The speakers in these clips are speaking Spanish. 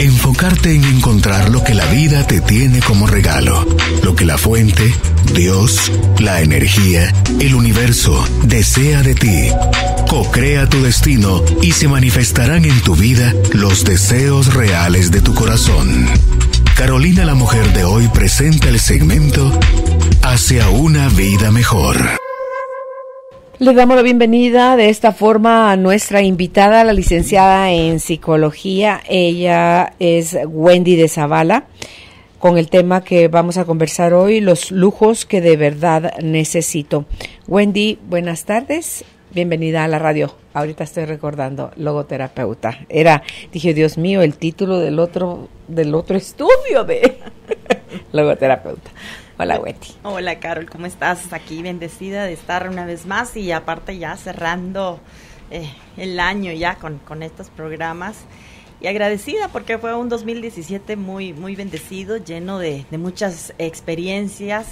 Enfocarte en encontrar lo que la vida te tiene como regalo, lo que la fuente, Dios, la energía, el universo desea de ti. Co-crea tu destino y se manifestarán en tu vida los deseos reales de tu corazón. Carolina la mujer de hoy presenta el segmento Hacia una vida mejor. Le damos la bienvenida de esta forma a nuestra invitada, la licenciada en psicología. Ella es Wendy de Zavala, con el tema que vamos a conversar hoy, los lujos que de verdad necesito. Wendy, buenas tardes. Bienvenida a la radio. Ahorita estoy recordando logoterapeuta. Era, dije, Dios mío, el título del otro del otro estudio de logoterapeuta. Hola, Wendy. Hola, Carol, ¿cómo estás? Aquí bendecida de estar una vez más y aparte ya cerrando eh, el año ya con, con estos programas y agradecida porque fue un 2017 muy, muy bendecido, lleno de muchas experiencias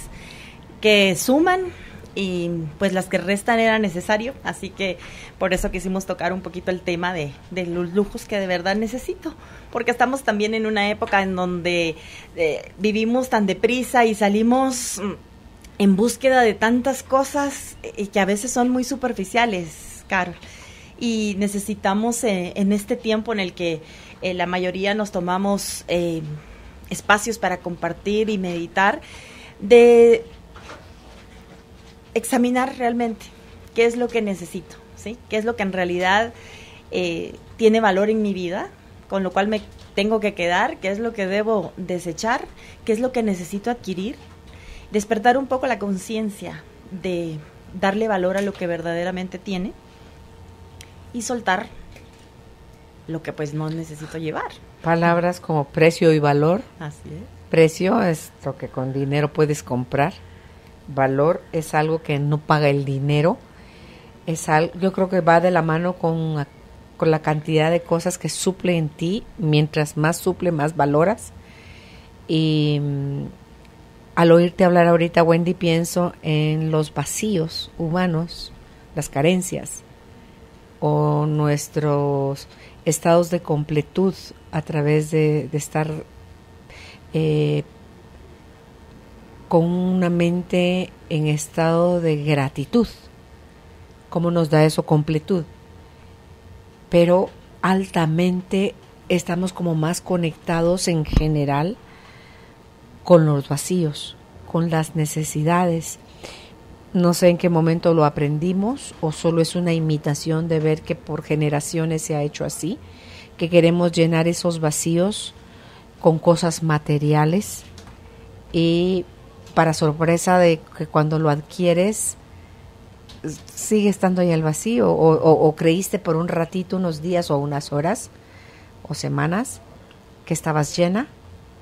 que suman y pues las que restan era necesario, así que por eso quisimos tocar un poquito el tema de, los lujos que de verdad necesito, porque estamos también en una época en donde eh, vivimos tan deprisa y salimos mm, en búsqueda de tantas cosas que a veces son muy superficiales, Carol. Y necesitamos eh, en este tiempo en el que eh, la mayoría nos tomamos espacios para compartir y meditar, de examinar realmente qué es lo que necesito, ¿sí? ¿Qué es lo que en realidad eh, tiene valor en mi vida, con lo cual me tengo que quedar, qué es lo que debo desechar, qué es lo que necesito adquirir, despertar un poco la conciencia de darle valor a lo que verdaderamente tiene y soltar lo que pues no necesito llevar. Palabras como precio y valor. Así es. Precio es lo que con dinero puedes comprar valor es algo que no paga el dinero. Es algo, yo creo que va de la mano con, con la cantidad de cosas que suple en ti. Mientras más suple, más valoras. Y mm, al oírte hablar ahorita, Wendy, pienso en los vacíos humanos, las carencias o nuestros estados de completud a través de, estar eh, con una mente en estado de gratitud. ¿Cómo nos da eso completud? Pero altamente estamos como más conectados en general con los vacíos, con las necesidades. No sé en qué momento lo aprendimos o solo es una imitación de ver que por generaciones se ha hecho así, que queremos llenar esos vacíos con cosas materiales y para sorpresa de que cuando lo adquieres sigue estando ahí el vacío o, creíste por un ratito, unos días o unas horas o semanas que estabas llena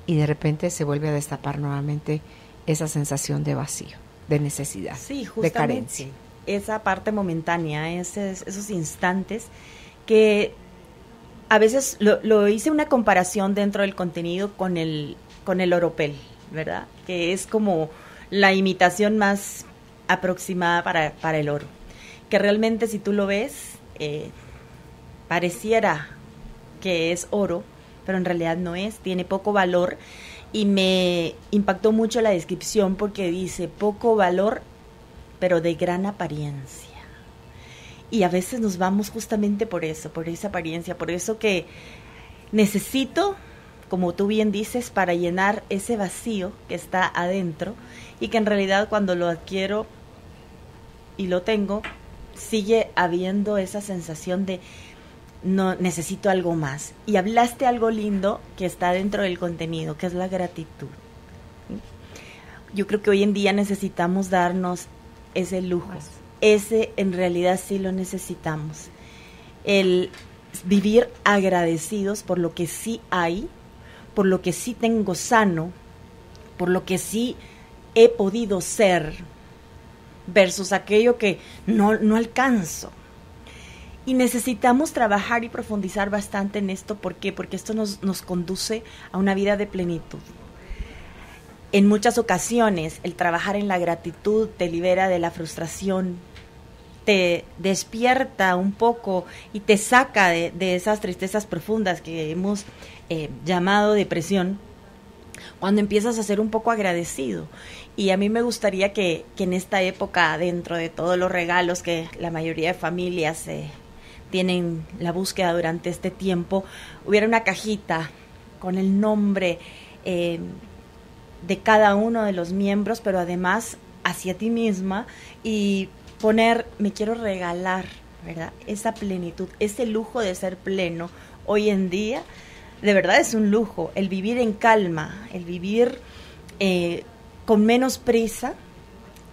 y de repente se vuelve a destapar nuevamente esa sensación de vacío, de necesidad, de carencia. Esa parte momentánea, esos, esos instantes que a veces lo, lo, hice una comparación dentro del contenido con el, con el oropel, ¿verdad? Que es como la imitación más aproximada para, el oro. Que realmente si tú lo ves, eh, pareciera que es oro, pero en realidad no es, tiene poco valor y me impactó mucho la descripción porque dice poco valor, pero de gran apariencia. Y a veces nos vamos justamente por eso, por esa apariencia, por eso que necesito como tú bien dices, para llenar ese vacío que está adentro y que en realidad cuando lo adquiero y lo tengo, sigue habiendo esa sensación de no necesito algo más. Y hablaste algo lindo que está dentro del contenido, que es la gratitud. Yo creo que hoy en día necesitamos darnos ese lujo. Ese en realidad sí lo necesitamos. El vivir agradecidos por lo que sí hay por lo que sí tengo sano, por lo que sí he podido ser, versus aquello que no, no alcanzo. Y necesitamos trabajar y profundizar bastante en esto. ¿Por qué? Porque esto nos, nos conduce a una vida de plenitud. En muchas ocasiones el trabajar en la gratitud te libera de la frustración, te despierta un poco y te saca de, esas tristezas profundas que hemos eh, llamado depresión, cuando empiezas a ser un poco agradecido. Y a mí me gustaría que, en esta época, dentro de todos los regalos que la mayoría de familias eh, tienen la búsqueda durante este tiempo, hubiera una cajita con el nombre eh, de cada uno de los miembros, pero además hacia ti misma y poner, me quiero regalar, ¿verdad? Esa plenitud, ese lujo de ser pleno hoy en día, de verdad es un lujo, el vivir en calma, el vivir eh, con menos prisa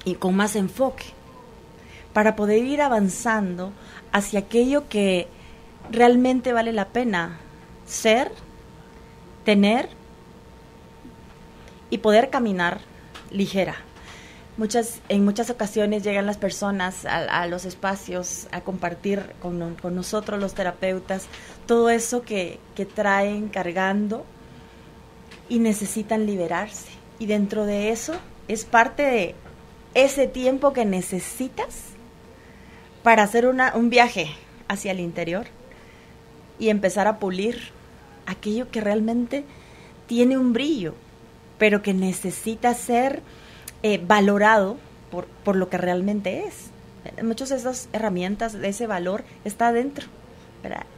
y con más enfoque, para poder ir avanzando hacia aquello que realmente vale la pena ser, tener y poder caminar ligera. Muchas, en muchas ocasiones llegan las personas a, los espacios a compartir con, con, nosotros los terapeutas todo eso que, que traen cargando y necesitan liberarse. Y dentro de eso es parte de ese tiempo que necesitas para hacer una, un viaje hacia el interior y empezar a pulir aquello que realmente tiene un brillo, pero que necesita ser eh, valorado por, por lo que realmente es. Muchas de esas herramientas, de ese valor, está adentro.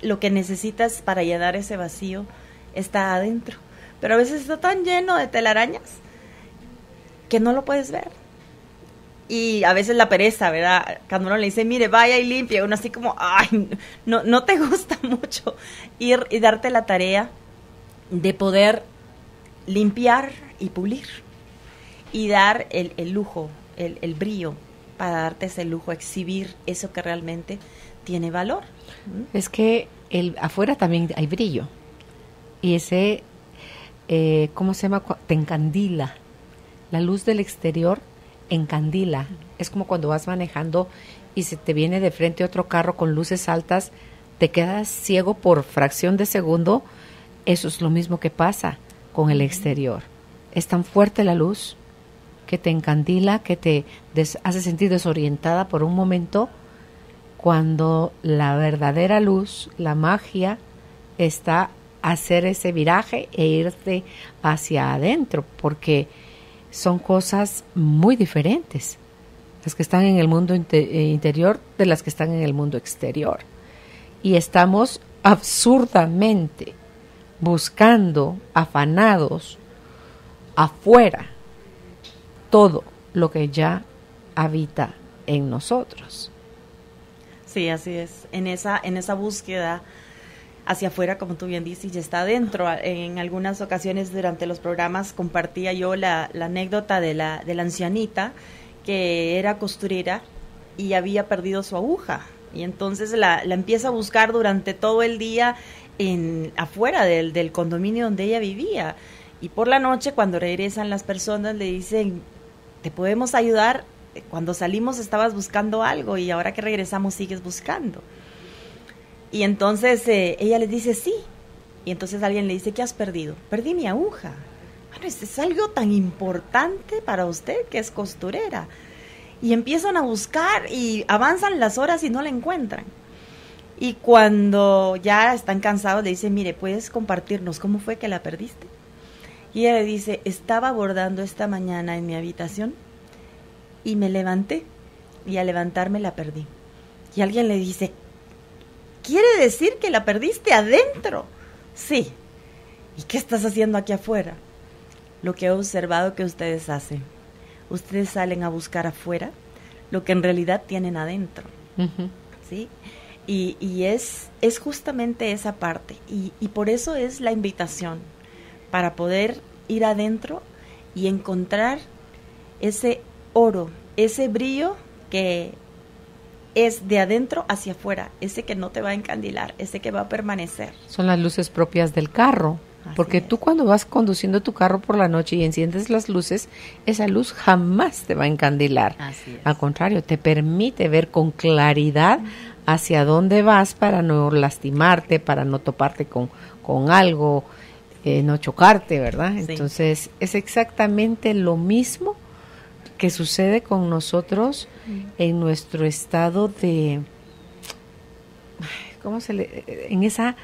Lo que necesitas para llenar ese vacío está adentro. Pero a veces está tan lleno de telarañas que no lo puedes ver. Y a veces la pereza, ¿verdad? Cuando le dice, mire, vaya y limpia, uno así como, ay, no, no te gusta mucho ir y darte la tarea de poder limpiar y pulir y dar el, el lujo, el, el, brillo, para darte ese lujo, exhibir eso que realmente tiene valor. Es que el, afuera también hay brillo y ese, eh, ¿cómo se llama? Te encandila. La luz del exterior encandila. Es como cuando vas manejando y se te viene de frente otro carro con luces altas, te quedas ciego por fracción de segundo. Eso es lo mismo que pasa con el exterior. Es tan fuerte la luz que te encandila, que te hace sentir desorientada por un momento, cuando la verdadera luz, la magia, está hacer ese viraje e irte hacia adentro, porque son cosas muy diferentes, las que están en el mundo eh, interior de las que están en el mundo exterior. Y estamos absurdamente buscando, afanados, afuera, todo lo que ya habita en nosotros. Sí, así es. En esa, en esa búsqueda hacia afuera, como tú bien dices, ya está adentro. En algunas ocasiones durante los programas compartía yo la, anécdota de la, de la ancianita que era costurera y había perdido su aguja. Y entonces la, la empieza a buscar durante todo el día en, afuera del, del condominio donde ella vivía. Y por la noche, cuando regresan las personas, le dicen, podemos ayudar. Cuando salimos estabas buscando algo y ahora que regresamos sigues buscando. Y entonces eh, ella le dice, sí. Y entonces alguien le dice, ¿qué has perdido? Perdí mi aguja. Bueno, es algo tan importante para usted que es costurera. Y empiezan a buscar y avanzan las horas y no la encuentran. Y cuando ya están cansados le dicen, mire, ¿puedes compartirnos cómo fue que la perdiste? Y ella le dice, estaba bordando esta mañana en mi habitación y me levanté y al levantarme la perdí. Y alguien le dice, ¿quiere decir que la perdiste adentro? Sí. ¿Y qué estás haciendo aquí afuera? Lo que he observado que ustedes hacen. Ustedes salen a buscar afuera lo que en realidad tienen adentro. ¿Sí? Y, y, es, es justamente esa parte. Y, y por eso es la invitación para poder ir adentro y encontrar ese oro, ese brillo que es de adentro hacia afuera, ese que no te va a encandilar, ese que va a permanecer. Son las luces propias del carro. porque tú cuando vas conduciendo tu carro por la noche y enciendes las luces, esa luz jamás te va a encandilar. Al contrario, te permite ver con claridad hacia dónde vas para no lastimarte, para no toparte con, con algo, no chocarte, ¿verdad? Entonces es exactamente lo mismo que sucede con nosotros en nuestro estado de, ¿cómo se le, en esa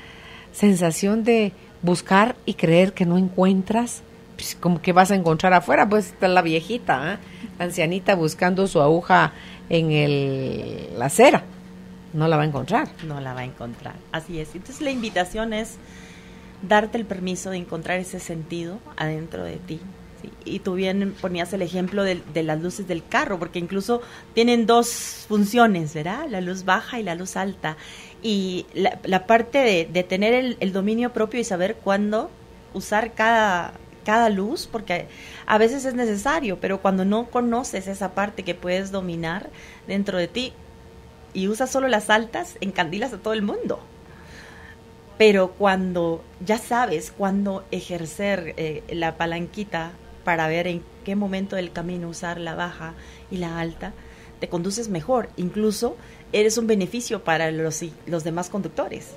sensación de buscar y creer que no encuentras, pues como que vas a encontrar afuera, pues está la viejita, ¿eh? la ancianita buscando su aguja en el, la acera, no la va a encontrar. No la va a encontrar, así es. Entonces la invitación es darte el permiso de encontrar ese sentido adentro de ti, y tú bien ponías el ejemplo de, las luces del carro, porque incluso tienen dos funciones, ¿verdad? La luz baja y la luz alta. Y la, parte de, tener el, dominio propio y saber cuándo usar cada, cada luz, porque a veces es necesario, pero cuando no conoces esa parte que puedes dominar dentro de ti y usas solo las altas, encandilas a todo el mundo. Pero cuando ya sabes cuándo ejercer eh, la palanquita para ver en qué momento del camino usar la baja y la alta, te conduces mejor. Incluso eres un beneficio para los, los demás conductores.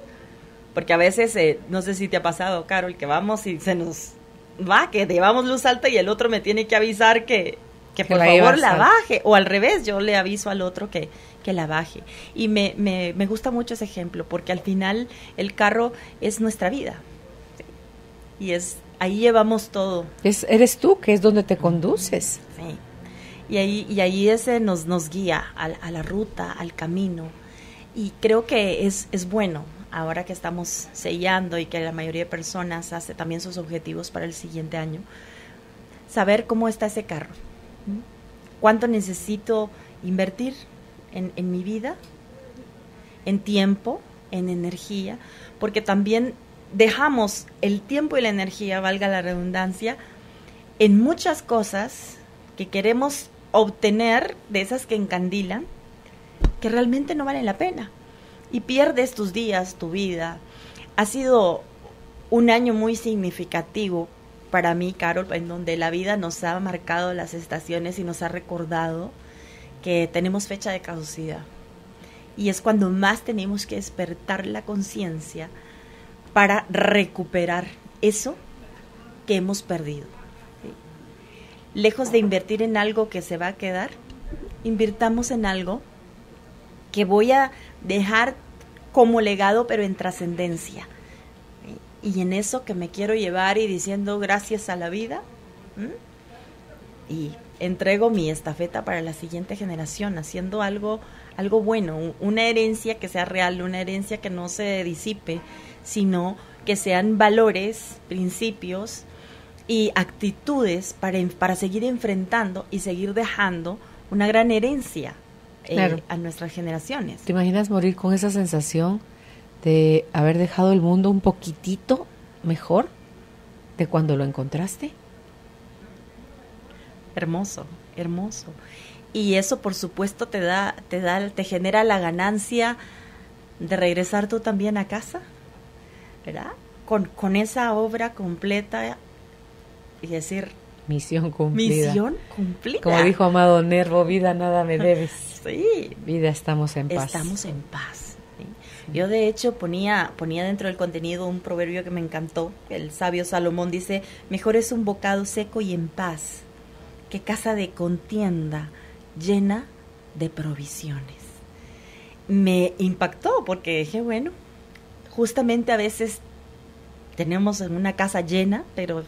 Porque a veces, eh, no sé si te ha pasado, Carol, que vamos y se nos va, que llevamos luz alta y el otro me tiene que avisar que, que, por favor la baje. O al revés, yo le aviso al otro que, que la baje. Y me, me, me gusta mucho ese ejemplo, porque al final el carro es nuestra vida. Y es ahí llevamos todo. Es, eres tú, que es donde te conduces. Sí. Y ahí, y ahí ese nos, nos guía a, la ruta, al camino. Y creo que es, es bueno, ahora que estamos sellando y que la mayoría de personas hace también sus objetivos para el siguiente año, saber cómo está ese carro. ¿Cuánto necesito invertir en, en mi vida? En tiempo, en energía, porque también dejamos el tiempo y la energía, valga la redundancia, en muchas cosas que queremos obtener, de esas que encandilan, que realmente no valen la pena. Y pierdes tus días, tu vida. Ha sido un año muy significativo para mí, Carol, en donde la vida nos ha marcado las estaciones y nos ha recordado que tenemos fecha de caducidad. Y es cuando más tenemos que despertar la conciencia para recuperar eso que hemos perdido. Lejos de invertir en algo que se va a quedar, invirtamos en algo que voy a dejar como legado, pero en trascendencia. Y en eso que me quiero llevar y diciendo gracias a la vida. Y entrego mi estafeta para la siguiente generación, haciendo algo, algo bueno, una herencia que sea real, una herencia que no se disipe, sino que sean valores, principios y actitudes para, para seguir enfrentando y seguir dejando una gran herencia eh, a nuestras generaciones. ¿Te imaginas morir con esa sensación de haber dejado el mundo un poquitito mejor de cuando lo encontraste? Hermoso, hermoso. Y eso por supuesto te da, te da, te genera la ganancia de regresar tú también a casa ¿verdad? Con, con esa obra completa y decir... Misión cumplida. Misión cumplida. Como dijo Amado Nervo, vida nada me debes. Sí. Vida estamos en paz. Estamos en paz. Yo de hecho ponía, ponía dentro del contenido un proverbio que me encantó. El sabio Salomón dice, mejor es un bocado seco y en paz que casa de contienda llena de provisiones. Me impactó porque dije, bueno, justamente a veces tenemos una casa llena, pero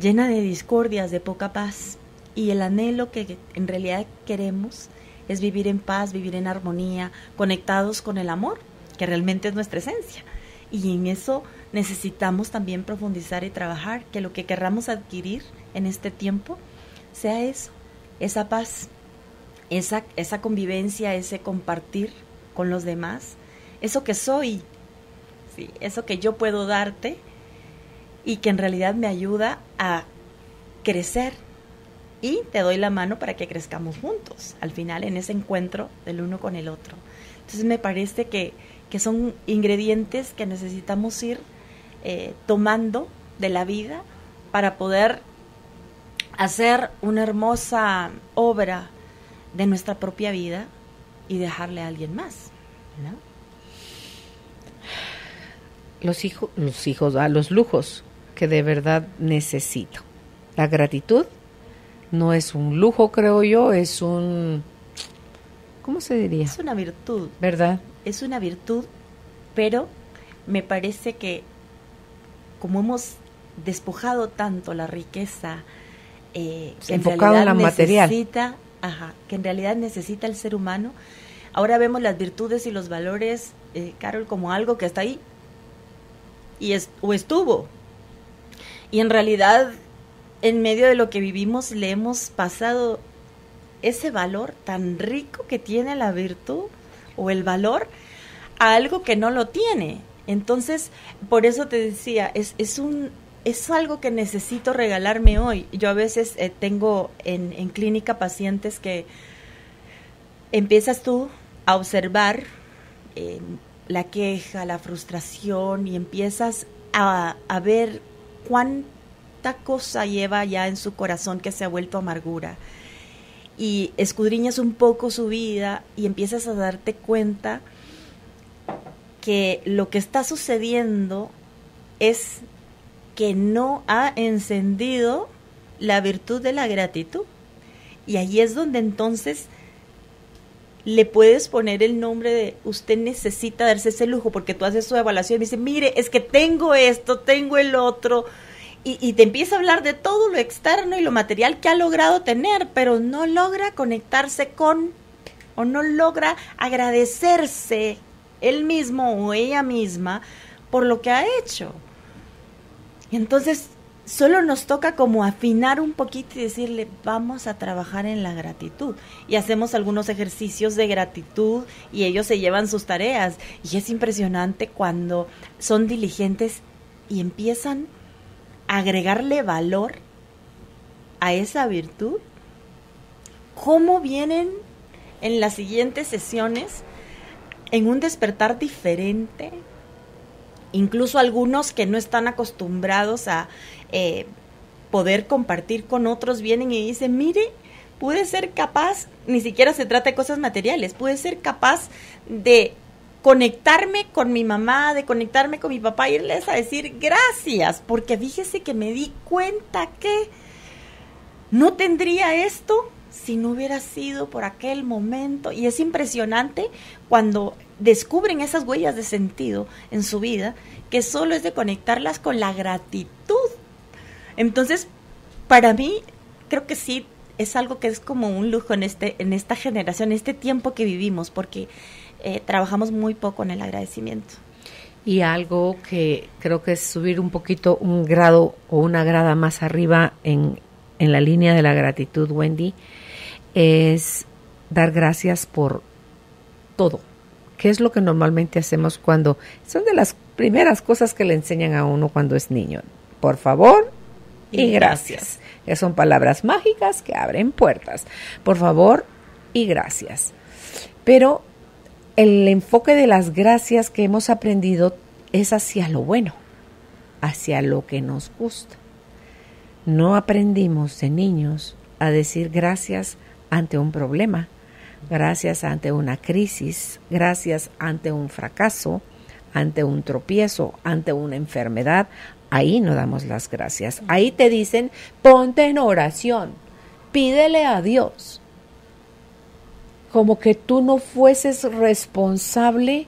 llena de discordias, de poca paz. Y el anhelo que en realidad queremos es vivir en paz, vivir en armonía, conectados con el amor, que realmente es nuestra esencia. Y en eso necesitamos también profundizar y trabajar, que lo que querramos adquirir en este tiempo sea eso, esa paz, esa, esa convivencia, ese compartir con los demás, eso que soy, ¿sí? eso que yo puedo darte y que en realidad me ayuda a crecer. Y te doy la mano para que crezcamos juntos, al final en ese encuentro del uno con el otro. Entonces me parece que, que son ingredientes que necesitamos ir eh, tomando de la vida para poder hacer una hermosa obra de nuestra propia vida y dejarle a alguien más. ¿no? Los hijos, los hijos, a los lujos que de verdad necesito. La gratitud, no es un lujo, creo yo, es un... ¿Cómo se diría? Es una virtud. ¿Verdad? Es una virtud, pero me parece que como hemos despojado tanto la riqueza eh, que enfocado en, la necesita, ajá, que en realidad necesita el ser humano, ahora vemos las virtudes y los valores, eh, Carol, como algo que está ahí y es, o estuvo. Y en realidad, en medio de lo que vivimos, le hemos pasado ese valor tan rico que tiene la virtud o el valor a algo que no lo tiene. Entonces, por eso te decía, es, es un es algo que necesito regalarme hoy. Yo a veces eh, tengo en, en, clínica pacientes que empiezas tú a observar eh, la queja, la frustración y empiezas a, a ver cuánta cosa lleva ya en su corazón que se ha vuelto amargura. Y escudriñas un poco su vida y empiezas a darte cuenta que lo que está sucediendo es que no ha encendido la virtud de la gratitud. Y ahí es donde entonces le puedes poner el nombre de usted necesita darse ese lujo porque tú haces su evaluación y dice, mire, es que tengo esto, tengo el otro. Y, y, te empieza a hablar de todo lo externo y lo material que ha logrado tener, pero no logra conectarse con o no logra agradecerse él mismo o ella misma por lo que ha hecho. Y entonces solo nos toca como afinar un poquito y decirle, vamos a trabajar en la gratitud. Y hacemos algunos ejercicios de gratitud y ellos se llevan sus tareas. Y es impresionante cuando son diligentes y empiezan a agregarle valor a esa virtud. ¿Cómo vienen en las siguientes sesiones en un despertar diferente? incluso algunos que no están acostumbrados a eh, poder compartir con otros vienen y dicen, mire, pude ser capaz, ni siquiera se trata de cosas materiales, pude ser capaz de conectarme con mi mamá, de conectarme con mi papá, irles a decir gracias, porque fíjese que me di cuenta que no tendría esto si no hubiera sido por aquel momento. Y es impresionante cuando descubren esas huellas de sentido en su vida, que solo es de conectarlas con la gratitud. Entonces, para mí, creo que sí es algo que es como un lujo en este en esta generación, en este tiempo que vivimos, porque eh, trabajamos muy poco en el agradecimiento. Y algo que creo que es subir un poquito un grado o una grada más arriba en, en la línea de la gratitud, Wendy, es dar gracias por todo ¿Qué es lo que normalmente hacemos cuando son de las primeras cosas que le enseñan a uno cuando es niño? Por favor y, gracias. Que son palabras mágicas que abren puertas. Por favor y gracias. Pero el enfoque de las gracias que hemos aprendido es hacia lo bueno, hacia lo que nos gusta. No aprendimos de niños a decir gracias ante un problema gracias ante una crisis, gracias ante un fracaso, ante un tropiezo, ante una enfermedad, ahí no damos las gracias. Ahí te dicen, ponte en oración, pídele a Dios. Como que tú no fueses responsable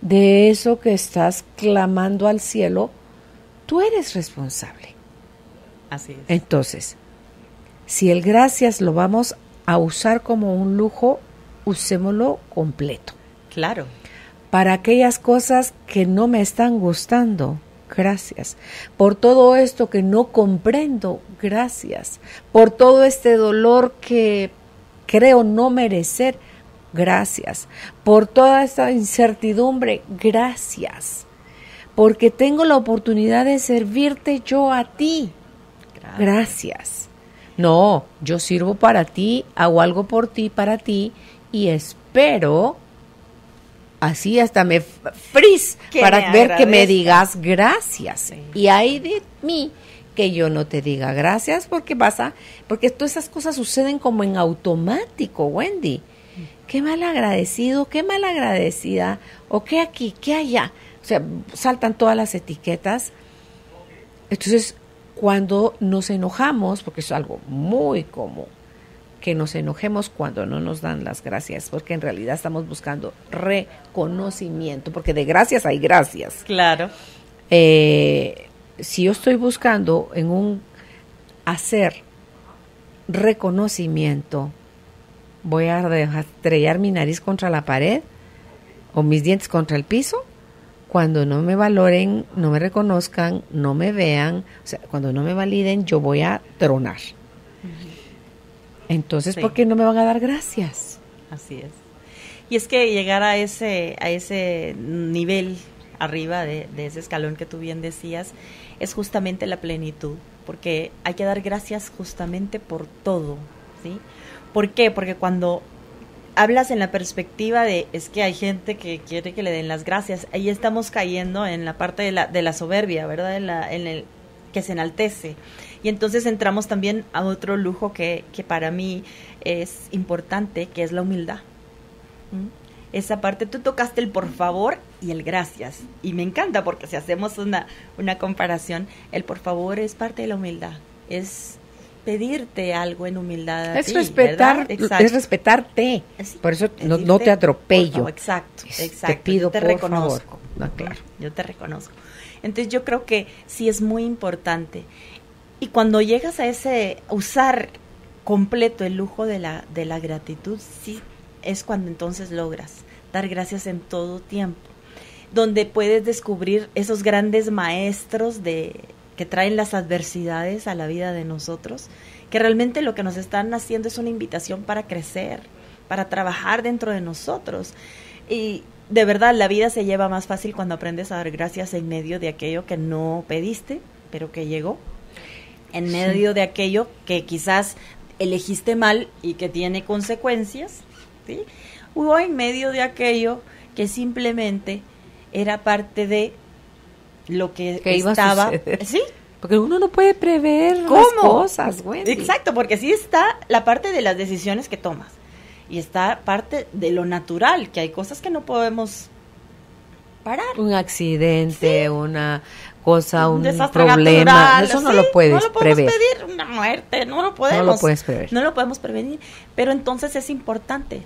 de eso que estás clamando al cielo, tú eres responsable. Así es. Entonces, si el gracias lo vamos a usar como un lujo, usémoslo completo. Claro. Para aquellas cosas que no me están gustando, gracias. Por todo esto que no comprendo, gracias. Por todo este dolor que creo no merecer, gracias. Por toda esta incertidumbre, gracias. Porque tengo la oportunidad de servirte yo a ti. gracias. No, yo sirvo para ti, hago algo por ti, para ti, y espero, así hasta me frizz para ver que me digas gracias. Y hay de mí que yo no te diga gracias porque pasa, porque todas esas cosas suceden como en automático, Wendy. Qué mal agradecido, qué mal agradecida, o qué aquí, qué allá. O sea, saltan todas las etiquetas. Entonces, cuando nos enojamos, porque es algo muy común, que nos enojemos cuando no nos dan las gracias, porque en realidad estamos buscando reconocimiento, porque de gracias hay gracias. Claro. Eh, si yo estoy buscando en un hacer reconocimiento, voy a estrellar mi nariz contra la pared o mis dientes contra el piso cuando no me valoren, no me reconozcan, no me vean, o sea, cuando no me validen, yo voy a tronar. Entonces, ¿por qué no me van a dar gracias? Así es. Y es que llegar a ese, a ese nivel arriba de, de ese escalón que tú bien decías, es justamente la plenitud, porque hay que dar gracias justamente por todo, ¿sí? ¿Por qué? Porque cuando hablas en la perspectiva de es que hay gente que quiere que le den las gracias. Ahí estamos cayendo en la parte de la, de la soberbia, ¿verdad? En, la, en el que se enaltece. Y entonces entramos también a otro lujo que, que para mí es importante, que es la humildad. ¿Mm? Esa parte, tú tocaste el por favor y el gracias. Y me encanta porque si hacemos una, una comparación, el por favor es parte de la humildad. Es pedirte algo en humildad. es respetar, es respetarte. por eso no, te atropello. exacto, exacto. Te pido te reconozco. claro. Yo te reconozco. Entonces yo creo que sí es muy importante. Y cuando llegas a ese usar completo el lujo de la de la gratitud, sí es cuando entonces logras dar gracias en todo tiempo, donde puedes descubrir esos grandes maestros de que traen las adversidades a la vida de nosotros, que realmente lo que nos están haciendo es una invitación para crecer, para trabajar dentro de nosotros. Y de verdad, la vida se lleva más fácil cuando aprendes a dar gracias en medio de aquello que no pediste, pero que llegó, en medio de aquello que quizás elegiste mal y que tiene consecuencias, ¿sí? o en medio de aquello que simplemente era parte de lo que, estaba. sí. Porque uno no puede prever las cosas, güey. Exacto, porque sí está la parte de las decisiones que tomas. Y está parte de lo natural, que hay cosas que no podemos parar. Un accidente, una cosa, un, problema, eso no lo puedes no lo podemos pedir, una muerte, no lo podemos. No lo puedes prever. No lo podemos prevenir, pero entonces es importante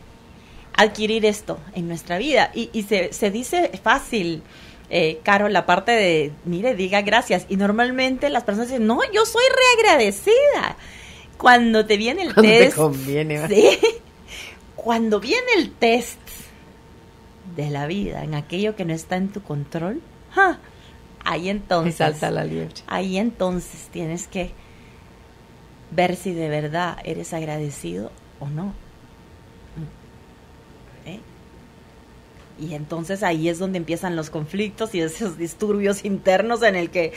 adquirir esto en nuestra vida y, y se, se dice fácil, eh, Caro, la parte de, mire, diga gracias. Y normalmente las personas dicen, no, yo soy reagradecida. Cuando te viene el test. conviene. Sí, cuando viene el test de la vida, en aquello que no está en tu control, ahí entonces. salta la Ahí entonces tienes que ver si de verdad eres agradecido o no. Y entonces ahí es donde empiezan los conflictos y esos disturbios internos en el que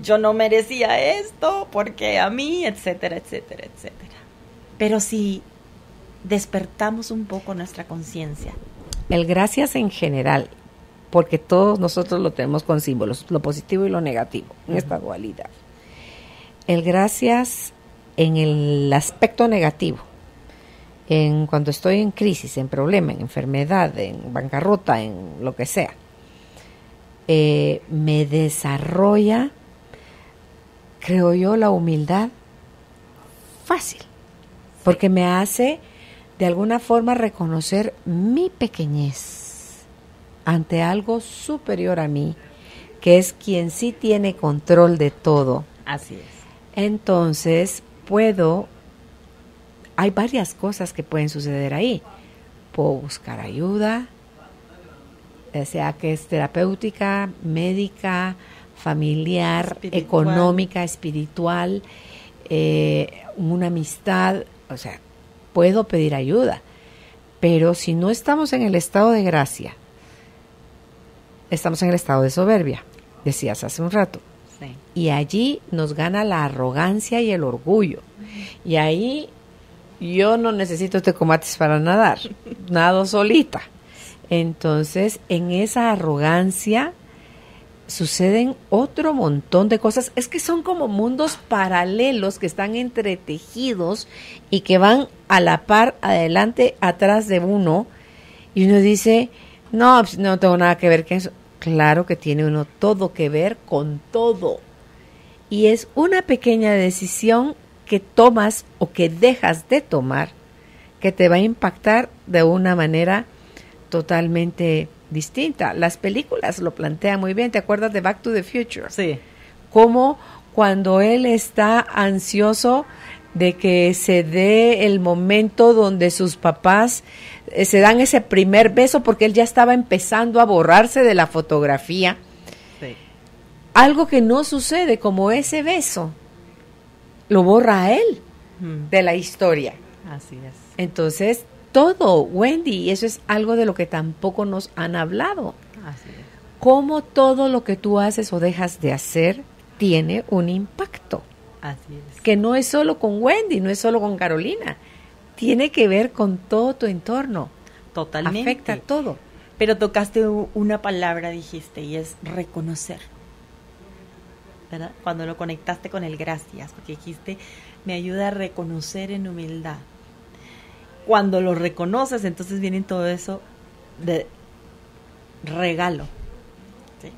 yo no merecía esto, porque a mí, etcétera, etcétera, etcétera. Pero si despertamos un poco nuestra conciencia. El gracias en general, porque todos nosotros lo tenemos con símbolos, lo positivo y lo negativo, en esta dualidad. El gracias en el aspecto negativo en cuando estoy en crisis, en problema, en enfermedad, en bancarrota, en lo que sea, eh, me desarrolla, creo yo, la humildad fácil, porque me hace de alguna forma reconocer mi pequeñez ante algo superior a mí, que es quien sí tiene control de todo. Así es. Entonces puedo hay varias cosas que pueden suceder ahí. Puedo buscar ayuda, sea que es terapéutica, médica, familiar, económica, espiritual, eh, una amistad, o sea, puedo pedir ayuda. Pero si no estamos en el estado de gracia, estamos en el estado de soberbia, decías hace un rato. Y allí nos gana la arrogancia y el orgullo. Y ahí yo no necesito este comates para nadar, nado solita. Entonces, en esa arrogancia suceden otro montón de cosas. Es que son como mundos paralelos que están entretejidos y que van a la par, adelante, atrás de uno. Y uno dice, no, pues, no tengo nada que ver con eso. Claro que tiene uno todo que ver con todo. Y es una pequeña decisión que tomas o que dejas de tomar que te va a impactar de una manera totalmente distinta. Las películas lo plantean muy bien. ¿Te acuerdas de Back to the Future? Sí. Cómo cuando él está ansioso de que se dé el momento donde sus papás eh, se dan ese primer beso porque él ya estaba empezando a borrarse de la fotografía. Sí. Algo que no sucede como ese beso lo borra a él Mm, de la historia. Así es. Entonces, todo, Wendy, y eso es algo de lo que tampoco nos han hablado. Así es. Cómo todo lo que tú haces o dejas de hacer tiene un impacto. Así es. Que no es solo con Wendy, no es solo con Carolina. Tiene que ver con todo tu entorno. Totalmente. Afecta a todo. Pero tocaste una palabra, dijiste, y es reconocer. ¿Verdad? Cuando lo conectaste con el gracias, porque dijiste, me ayuda a reconocer en humildad. Cuando lo reconoces, entonces viene todo eso de regalo. ¿sí?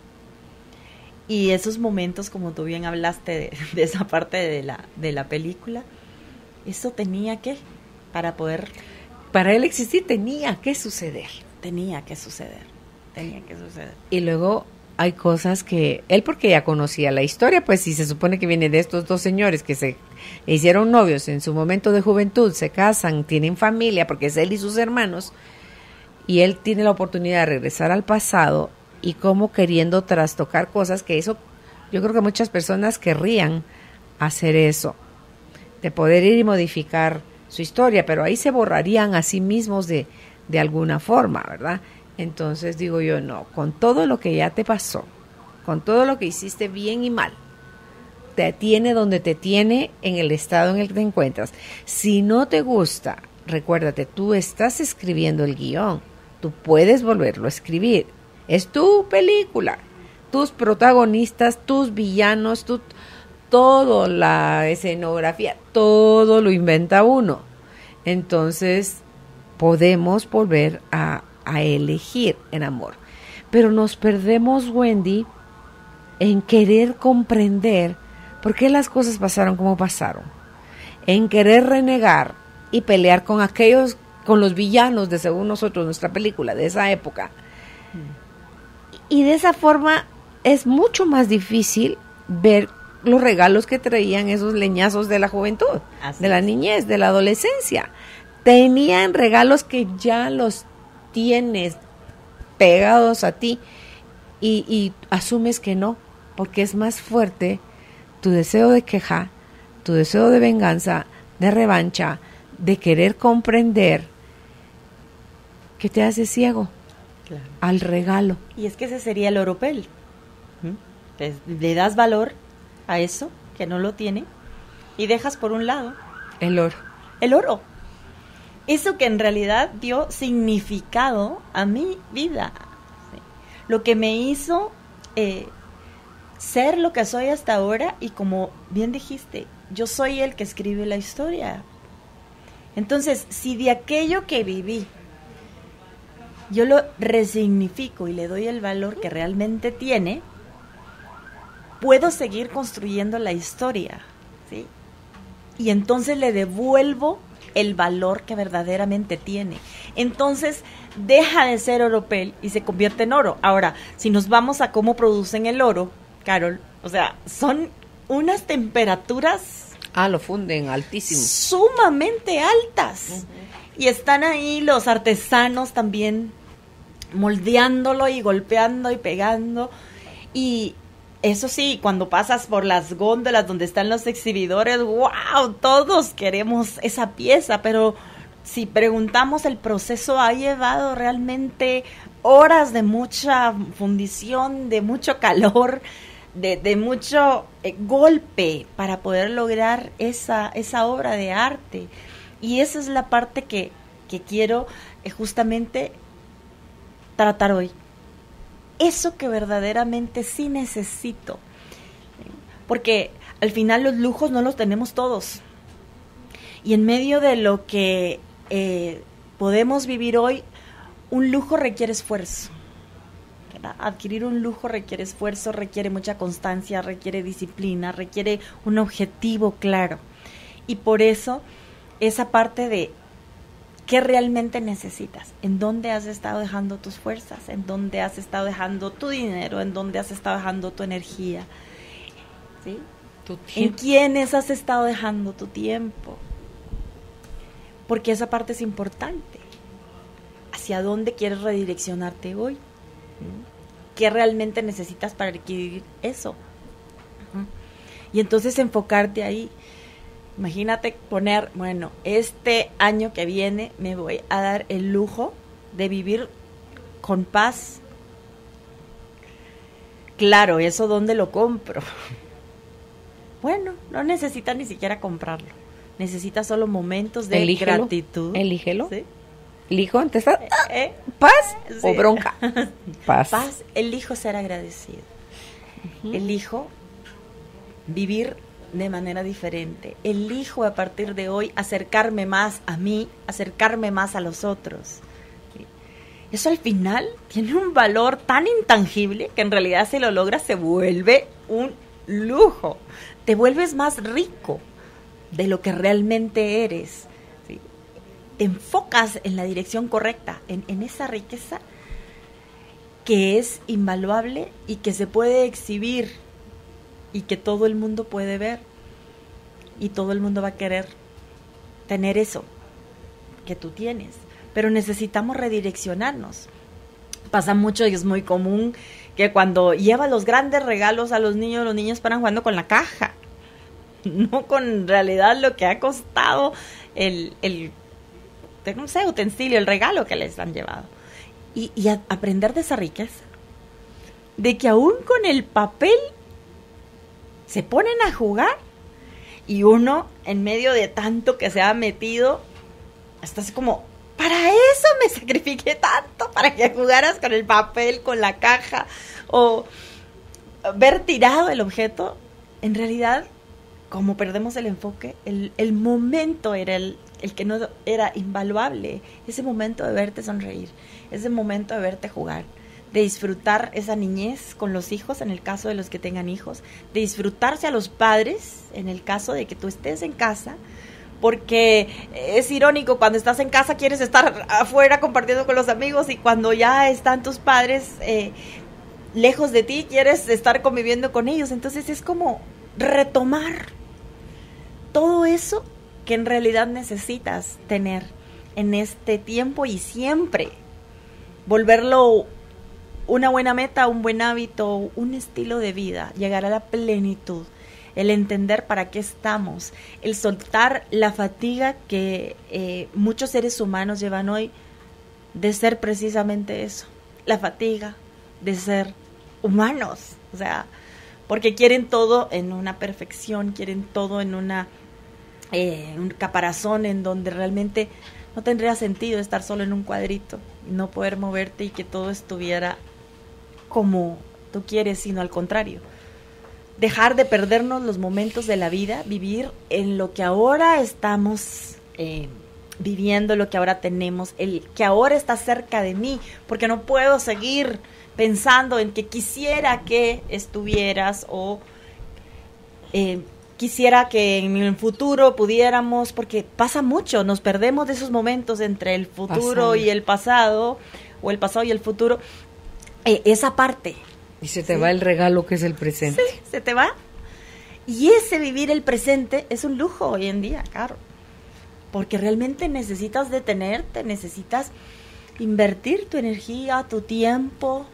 Y esos momentos, como tú bien hablaste de, de esa parte de la, de la película, eso tenía que, para poder, Para él existir tenía que suceder. tenía que suceder. Tenía que suceder. Y luego hay cosas que él porque ya conocía la historia, pues si se supone que viene de estos dos señores que se hicieron novios en su momento de juventud, se casan, tienen familia, porque es él y sus hermanos, y él tiene la oportunidad de regresar al pasado y como queriendo trastocar cosas que eso, yo creo que muchas personas querrían hacer eso, de poder ir y modificar su historia, pero ahí se borrarían a sí mismos de, de alguna forma, ¿verdad? Entonces digo yo, no, con todo lo que ya te pasó, con todo lo que hiciste bien y mal, te tiene donde te tiene en el estado en el que te encuentras. Si no te gusta, recuérdate, tú estás escribiendo el guion, tú puedes volverlo a escribir. Es tu película, tus protagonistas, tus villanos, tu, todo, la escenografía, todo lo inventa uno. Entonces, podemos volver a, a elegir en amor. Pero nos perdemos, Wendy, en querer comprender por qué las cosas pasaron como pasaron. En querer renegar y pelear con aquellos, con los villanos de según nosotros, nuestra película de esa época. Y de esa forma es mucho más difícil ver los regalos que traían esos leñazos de la juventud, Así de la es. niñez, de la adolescencia. Tenían regalos que ya los tienes pegados a ti y, y asumes que no, porque es más fuerte tu deseo de queja, tu deseo de venganza, de revancha, de querer comprender, que te hace ciego Claro. al regalo. Y es que ese sería el oropel. ¿Mm? Pues, le das valor a eso, que no lo tiene, y dejas por un lado El oro. el oro. Eso que en realidad dio significado a mi vida. ¿sí? Lo que me hizo eh, ser lo que soy hasta ahora y como bien dijiste, yo soy el que escribe la historia. Entonces, si de aquello que viví yo lo resignifico y le doy el valor que realmente tiene, puedo seguir construyendo la historia, ¿sí? Y entonces le devuelvo el valor que verdaderamente tiene. Entonces deja de ser oropel y se convierte en oro. Ahora, si nos vamos a cómo producen el oro, Carol, o sea, son unas temperaturas Ah, lo funden altísimo. sumamente altas. Y están ahí los artesanos también moldeándolo y golpeando y pegando. Y eso sí, cuando pasas por las góndolas donde están los exhibidores, wow, todos queremos esa pieza, pero si preguntamos el proceso ha llevado realmente horas de mucha fundición, de mucho calor, de, de mucho eh, golpe para poder lograr esa, esa obra de arte. Y esa es la parte que, que quiero eh, justamente tratar hoy. Eso que verdaderamente sí necesito. Porque al final los lujos no los tenemos todos. Y en medio de lo que eh, podemos vivir hoy, un lujo requiere esfuerzo. Adquirir un lujo requiere esfuerzo, requiere mucha constancia, requiere disciplina, requiere un objetivo claro. Y por eso esa parte de qué realmente necesitas, en dónde has estado dejando tus fuerzas, en dónde has estado dejando tu dinero, en dónde has estado dejando tu energía, ¿sí? ¿En quiénes has estado dejando tu tiempo? Porque esa parte es importante. ¿Hacia dónde quieres redireccionarte hoy? ¿Qué realmente necesitas para adquirir eso? Y entonces enfocarte ahí. Imagínate poner, bueno, este año que viene me voy a dar el lujo de vivir con paz. Claro, ¿eso dónde lo compro? Bueno, no necesitas ni siquiera comprarlo. Necesitas solo momentos de gratitud. Elígelo. ¿Sí? Elijo antes. Eh, eh, ¿Paz o bronca? Paz. Paz. Elijo ser agradecido. Elijo vivir de manera diferente. Elijo a partir de hoy acercarme más a mí, acercarme más a los otros. Eso al final tiene un valor tan intangible que en realidad si lo logra se vuelve un lujo. Te vuelves más rico de lo que realmente eres. Te enfocas en la dirección correcta, en, en esa riqueza que es invaluable y que se puede exhibir y que todo el mundo puede ver y todo el mundo va a querer tener eso que tú tienes. Pero necesitamos redireccionarnos. Pasa mucho y es muy común que cuando lleva los grandes regalos a los niños, los niños paran jugando con la caja, no con realidad lo que ha costado el, el no sé, utensilio, el regalo que les han llevado. Y, aprender de esa riqueza. De que aún con el papel se ponen a jugar y uno en medio de tanto que se ha metido, hasta así como, para eso me sacrifiqué tanto, para que jugaras con el papel, con la caja, o ver tirado el objeto, en realidad, como perdemos el enfoque, el, el momento era el, el que no era invaluable, ese momento de verte sonreír, ese momento de verte jugar, de disfrutar esa niñez con los hijos, en el caso de los que tengan hijos, de disfrutarse a los padres, en el caso de que tú estés en casa, porque es irónico, cuando estás en casa quieres estar afuera compartiendo con los amigos y cuando ya están tus padres eh, lejos de ti quieres estar conviviendo con ellos. Entonces es como retomar todo eso que en realidad necesitas tener en este tiempo y siempre. Volverlo una buena meta, un buen hábito, un estilo de vida, llegar a la plenitud el entender para qué estamos, el soltar la fatiga que eh, muchos seres humanos llevan hoy de ser precisamente eso, la fatiga de ser humanos, o sea, porque quieren todo en una perfección, quieren todo en una eh, un caparazón en donde realmente no tendría sentido estar solo en un cuadrito, no poder moverte y que todo estuviera como tú quieres, sino al contrario. Dejar de perdernos los momentos de la vida, vivir en lo que ahora estamos eh, viviendo, lo que ahora tenemos, el que ahora está cerca de mí, porque no puedo seguir pensando en que quisiera que estuvieras o eh, quisiera que en el futuro pudiéramos, porque pasa mucho, nos perdemos de esos momentos entre el futuro y el pasado, o el pasado y el futuro, eh, esa parte y se te va el regalo que es el presente. Sí, se te va. Y ese vivir el presente es un lujo hoy en día, claro. Porque realmente necesitas detenerte, necesitas invertir tu energía, tu tiempo,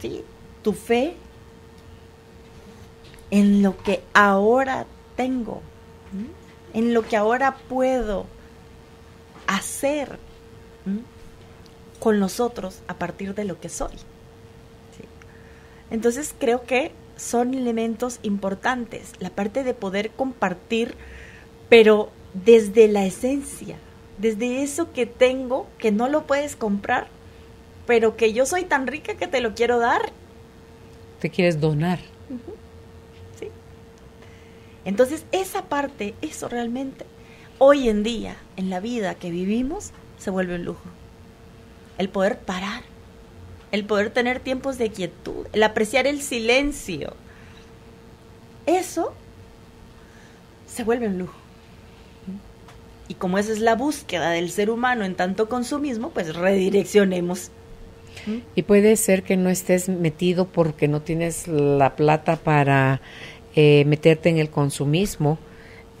¿sí? tu fe en lo que ahora tengo, en lo que ahora puedo hacer con los otros a partir de lo que soy. Entonces creo que son elementos importantes, la parte de poder compartir, pero desde la esencia, desde eso que tengo, que no lo puedes comprar, pero que yo soy tan rica que te lo quiero dar. Te quieres donar. Sí. Entonces esa parte, eso realmente, hoy en día, en la vida que vivimos, se vuelve un lujo. El poder parar el poder tener tiempos de quietud, el apreciar el silencio. Eso se vuelve un lujo. Y como esa es la búsqueda del ser humano en tanto consumismo, pues redireccionemos. Y puede ser que no estés metido porque no tienes la plata para eh, meterte en el consumismo,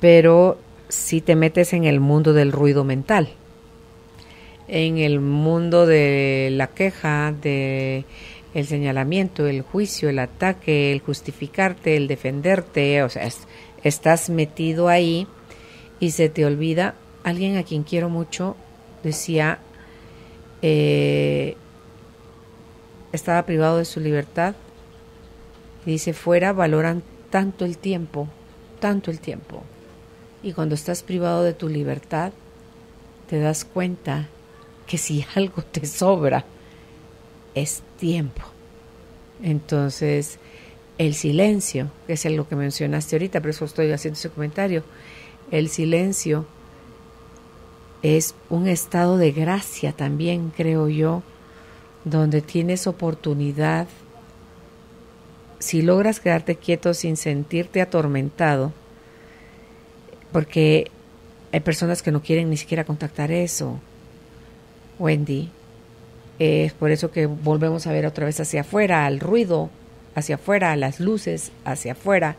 pero si te metes en el mundo del ruido mental, en el mundo de la queja, de el señalamiento, el juicio, el ataque, el justificarte, el defenderte, o sea, estás metido ahí y se te olvida. Alguien a quien quiero mucho decía, eh, estaba privado de su libertad dice, fuera valoran tanto el tiempo, tanto el tiempo. Y cuando estás privado de tu libertad, te das cuenta que si algo te sobra, es tiempo. Entonces, el silencio, que es lo que mencionaste ahorita, por eso estoy haciendo ese comentario, el silencio es un estado de gracia también, creo yo, donde tienes oportunidad, si logras quedarte quieto sin sentirte atormentado, porque hay personas que no quieren ni siquiera contactar eso, Wendy, es por eso que volvemos a ver otra vez hacia afuera, al ruido, hacia afuera, a las luces, hacia afuera,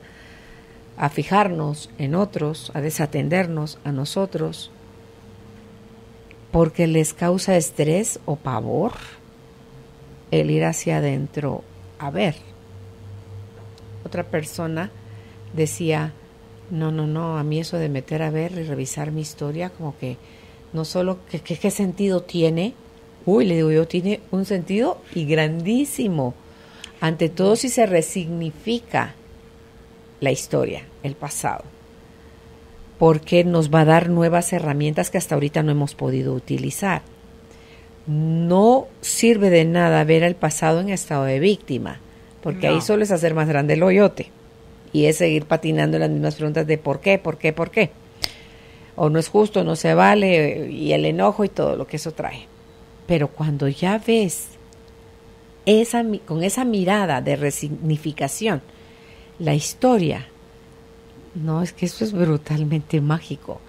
a fijarnos en otros, a desatendernos a nosotros, porque les causa estrés o pavor el ir hacia adentro a ver. Otra persona decía, no, no, no, a mí eso de meter a ver y revisar mi historia, como que no solo, ¿qué, sentido tiene? Uy, le digo yo, tiene un sentido y grandísimo. Ante todo si se resignifica la historia, el pasado, porque nos va a dar nuevas herramientas que hasta ahorita no hemos podido utilizar. No sirve de nada ver el pasado en estado de víctima, porque ahí solo es hacer más grande el hoyote y es seguir patinando las mismas preguntas de por qué, por qué, por qué. O no es justo, no se vale, y el enojo y todo lo que eso trae. Pero cuando ya ves esa, con esa mirada de resignificación la historia, no, es que eso es brutalmente mágico.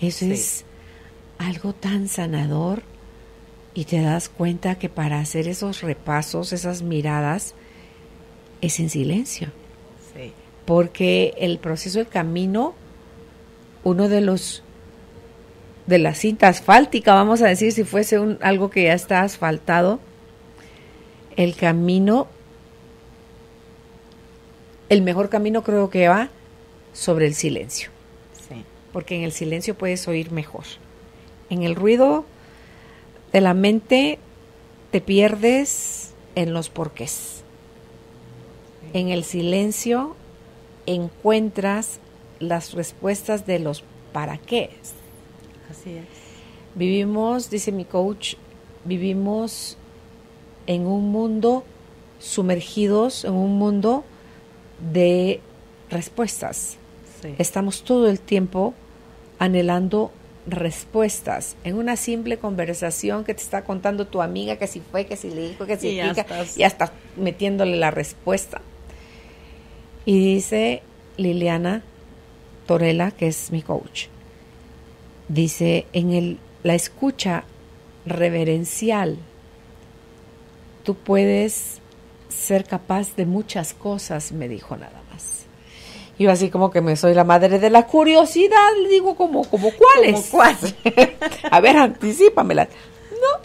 Eso es algo tan sanador y te das cuenta que para hacer esos repasos, esas miradas, es en silencio. Porque el proceso del camino, uno de los de la cinta asfáltica, vamos a decir, si fuese un, algo que ya está asfaltado, el camino, el mejor camino creo que va sobre el silencio. Porque en el silencio puedes oír mejor. En el ruido de la mente te pierdes en los porqués. En el silencio encuentras las respuestas de los para qué. Así es. Vivimos, dice mi coach, vivimos en un mundo sumergidos, en un mundo de respuestas. Estamos todo el tiempo anhelando respuestas en una simple conversación que te está contando tu amiga que si fue, que si le dijo, que si y ya está metiéndole la respuesta. Y dice Liliana Torela, que es mi coach, dice en el, la escucha reverencial, tú puedes ser capaz de muchas cosas, me dijo nada yo así como que me soy la madre de la curiosidad, le digo como, como cuáles. a ver, anticípamelas. No,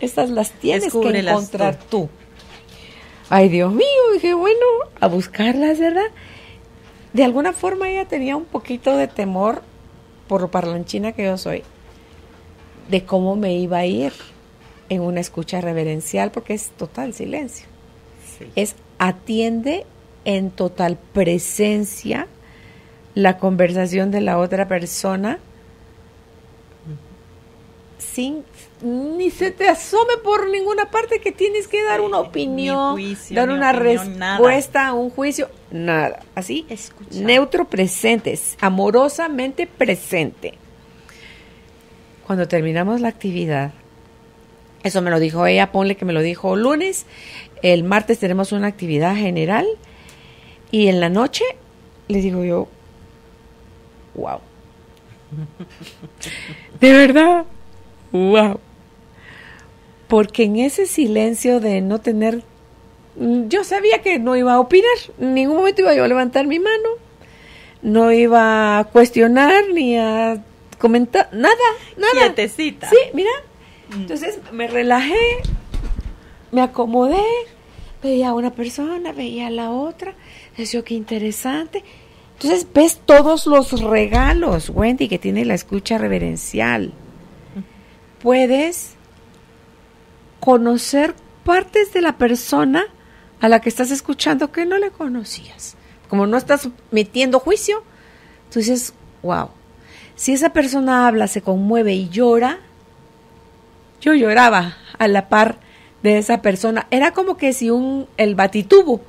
estas las tienes que encontrar tú. Ay, Dios mío, dije, bueno, a buscarlas, ¿verdad? De alguna forma ella tenía un poquito de temor, por lo parlanchina que yo soy, de cómo me iba a ir en una escucha reverencial, porque es total silencio. Es atiende en total presencia la conversación de la otra persona sin ni se te asome por ninguna parte que tienes que dar una opinión, dar una respuesta, un juicio, nada. Así, neutro presente, amorosamente presente. Cuando terminamos la actividad, Eso me lo dijo ella, ponle que me lo dijo lunes. El martes tenemos una actividad general y en la noche le digo yo, wow. De verdad, wow. Porque en ese silencio de no tener, yo sabía que no iba a opinar, en ningún momento iba yo a levantar mi mano, no iba a cuestionar ni a comentar, nada, nada. Quietecita. Sí, mira. Entonces me relajé, me acomodé, veía a una persona, veía a la otra, decía, qué interesante. Entonces ves todos los regalos, Wendy, que tiene la escucha reverencial. Puedes conocer partes de la persona a la que estás escuchando que no le conocías. Como no estás metiendo juicio, tú dices, wow, si esa persona habla, se conmueve y llora, yo lloraba a la par de esa persona. Era como que si un el batitubo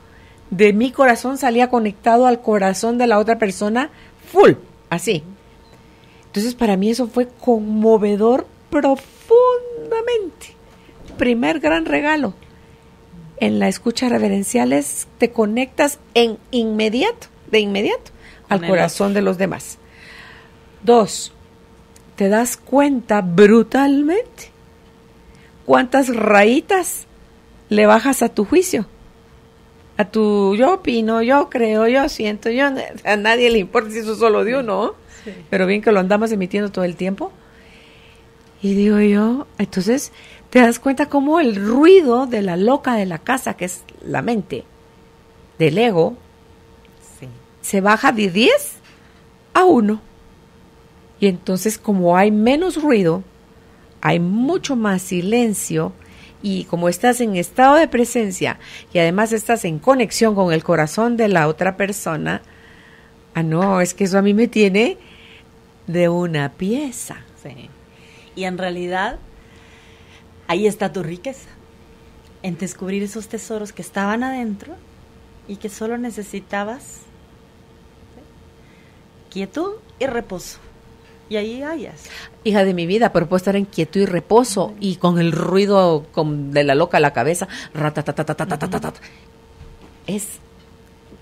de mi corazón salía conectado al corazón de la otra persona full, así. Entonces para mí eso fue conmovedor profundamente. Primer gran regalo. En la escucha reverencial es te conectas en inmediato, de inmediato, al corazón de los demás. Dos, te das cuenta brutalmente cuántas rayitas le bajas a tu juicio. A tu yo opino, yo creo, yo siento, yo a nadie le importa si eso solo de uno, pero bien que lo andamos emitiendo todo el tiempo. Y digo yo, entonces te das cuenta cómo el ruido de la loca de la casa, que es la mente, del ego, se baja de 10 a 1. Y entonces como hay menos ruido, hay mucho más silencio y como estás en estado de presencia y además estás en conexión con el corazón de la otra persona, ah, no, es que eso a mí me tiene de una pieza. Sí. Y en realidad, ahí está tu riqueza, en descubrir esos tesoros que estaban adentro y que solo necesitabas quietud y reposo y ahí hayas. Hija de mi vida, pero puedo estar en quietud y reposo y con el ruido de la loca a la cabeza. Es,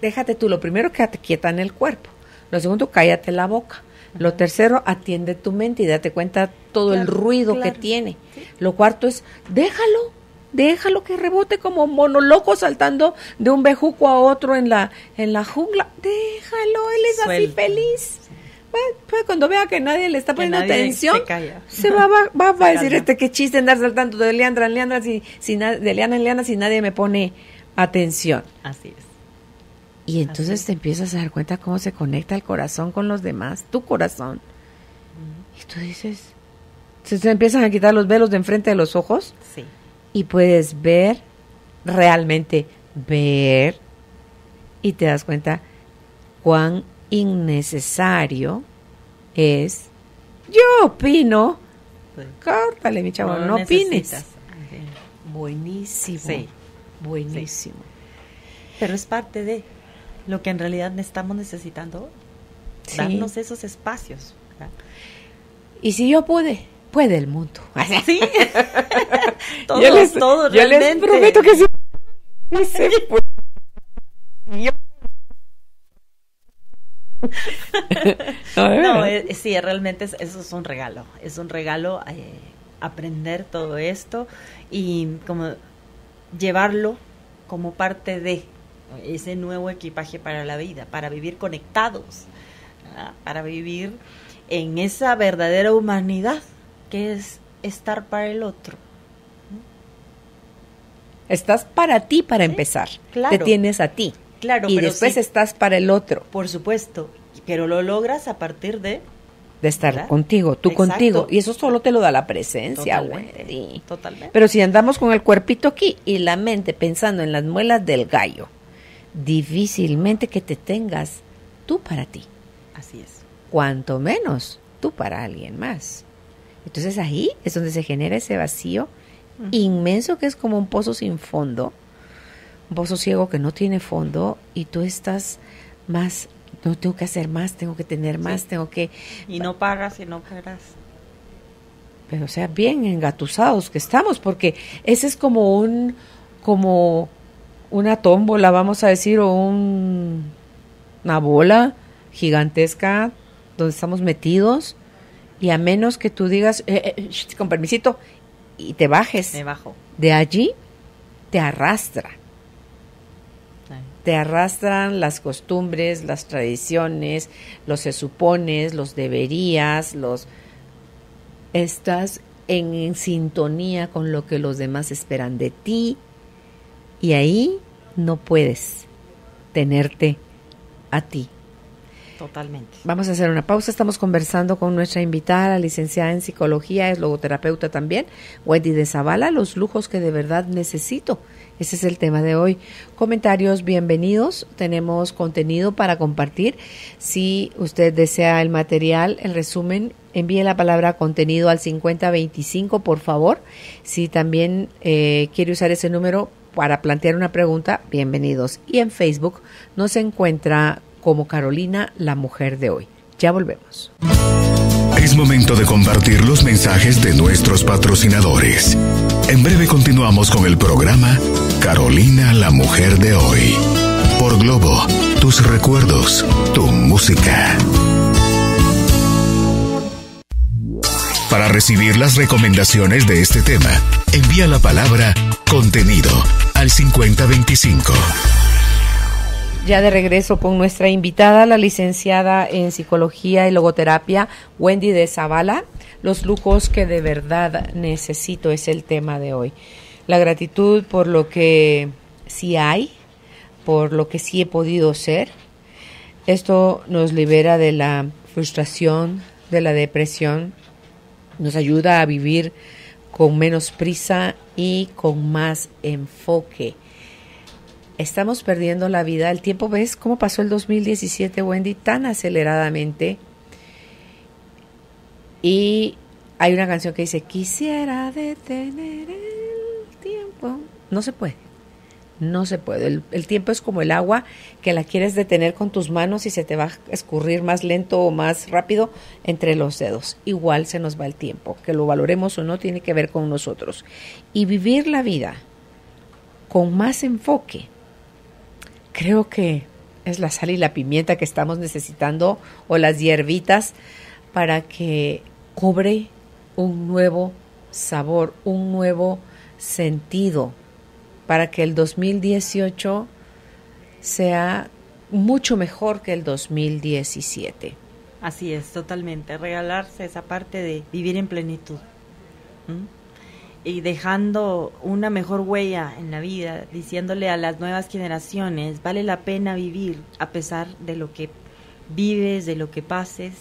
déjate tú, lo primero que te quieta en el cuerpo. Lo segundo, cállate la boca. Lo tercero, atiende tu mente y date cuenta todo el ruido que tiene. Lo cuarto es, déjalo, déjalo que rebote como mono loco saltando de un bejuco a otro en la, en la jungla. Déjalo, él es así feliz. Pues, cuando vea que nadie le está poniendo atención, se, va, va, va, a decir este qué chiste andar saltando de Leandra en Leandra, si, si de Leana en Leana si nadie me pone atención. Así es. Y entonces te empiezas a dar cuenta cómo se conecta el corazón con los demás, tu corazón. Y tú dices, se te empiezan a quitar los velos de enfrente de los ojos. Sí. Y puedes ver, realmente ver, y te das cuenta cuán innecesario es, yo opino, córtale mi chavo, no, opines. Buenísimo, buenísimo. Pero es parte de lo que en realidad estamos necesitando, darnos esos espacios. Y si yo pude, puede el mundo. Sí. todos, yo les, todos, yo les prometo que sí. no, eh, sí, realmente eso es un regalo. Es un regalo eh, aprender todo esto y como llevarlo como parte de ese nuevo equipaje para la vida, para vivir conectados, para vivir en esa verdadera humanidad que es estar para el otro. Estás para ti para empezar. Te tienes a ti. Claro, y después estás para el otro. Por supuesto, pero lo logras a partir de de estar contigo, tú contigo. Y eso solo te lo da la presencia, Totalmente. Totalmente. Pero si andamos con el cuerpito aquí y la mente pensando en las muelas del gallo, difícilmente que te tengas tú para ti. Así es. Cuanto menos tú para alguien más. Entonces ahí es donde se genera ese vacío inmenso que es como un pozo sin fondo un pozo ciego que no tiene fondo y tú estás más, no tengo que hacer más, tengo que tener más, tengo que... Y no pagas y no pagas. pero sea bien engatusados que estamos, porque ese es como un, como una tómbola, vamos a decir, o un, una bola gigantesca donde estamos metidos y a menos que tú digas, eh, eh, con permisito, y te bajes. De allí, te arrastra. Te arrastran las costumbres, las tradiciones, los se supones, los deberías, los... Estás en sintonía con lo que los demás esperan de ti y ahí no puedes tenerte a ti. Totalmente. Vamos a hacer una pausa. Estamos conversando con nuestra invitada, licenciada en psicología, es logoterapeuta también, Wendy de Zavala, los lujos que de verdad necesito. Ese es el tema de hoy. Comentarios, bienvenidos. Tenemos contenido para compartir. Si usted desea el material, el resumen, envíe la palabra contenido al 5025, por favor. Si también eh, quiere usar ese número para plantear una pregunta, bienvenidos. Y en Facebook nos encuentra como Carolina, la mujer de hoy. Ya volvemos. Es momento de compartir los mensajes de nuestros patrocinadores. En breve continuamos con el programa Carolina, la mujer de hoy. Por Globo, tus recuerdos, tu música. Para recibir las recomendaciones de este tema, envía la palabra contenido al 5025. Ya de regreso con nuestra invitada, la licenciada en psicología y logoterapia, Wendy de Zavala. Los lujos que de verdad necesito es el tema de hoy. La gratitud por lo que sí hay, por lo que sí he podido ser. Esto nos libera de la frustración, de la depresión, nos ayuda a vivir con menos prisa y con más enfoque estamos perdiendo la vida. El tiempo, ¿ves cómo pasó el 2017, Wendy? Tan aceleradamente. Y hay una canción que dice, quisiera detener el tiempo. No se puede. No se puede. El, tiempo es como el agua que la quieres detener con tus manos y se te va a escurrir más lento o más rápido entre los dedos. Igual se nos va el tiempo. Que lo valoremos o no tiene que ver con nosotros. Y vivir la vida con más enfoque creo que es la sal y la pimienta que estamos necesitando o las hierbitas para que cobre un nuevo sabor, un nuevo sentido, para que el 2018 sea mucho mejor que el 2017. Así es, totalmente. Regalarse esa parte de vivir en plenitud y dejando una mejor huella en la vida, diciéndole a las nuevas generaciones, vale la pena vivir a pesar de lo que vives, de lo que pases,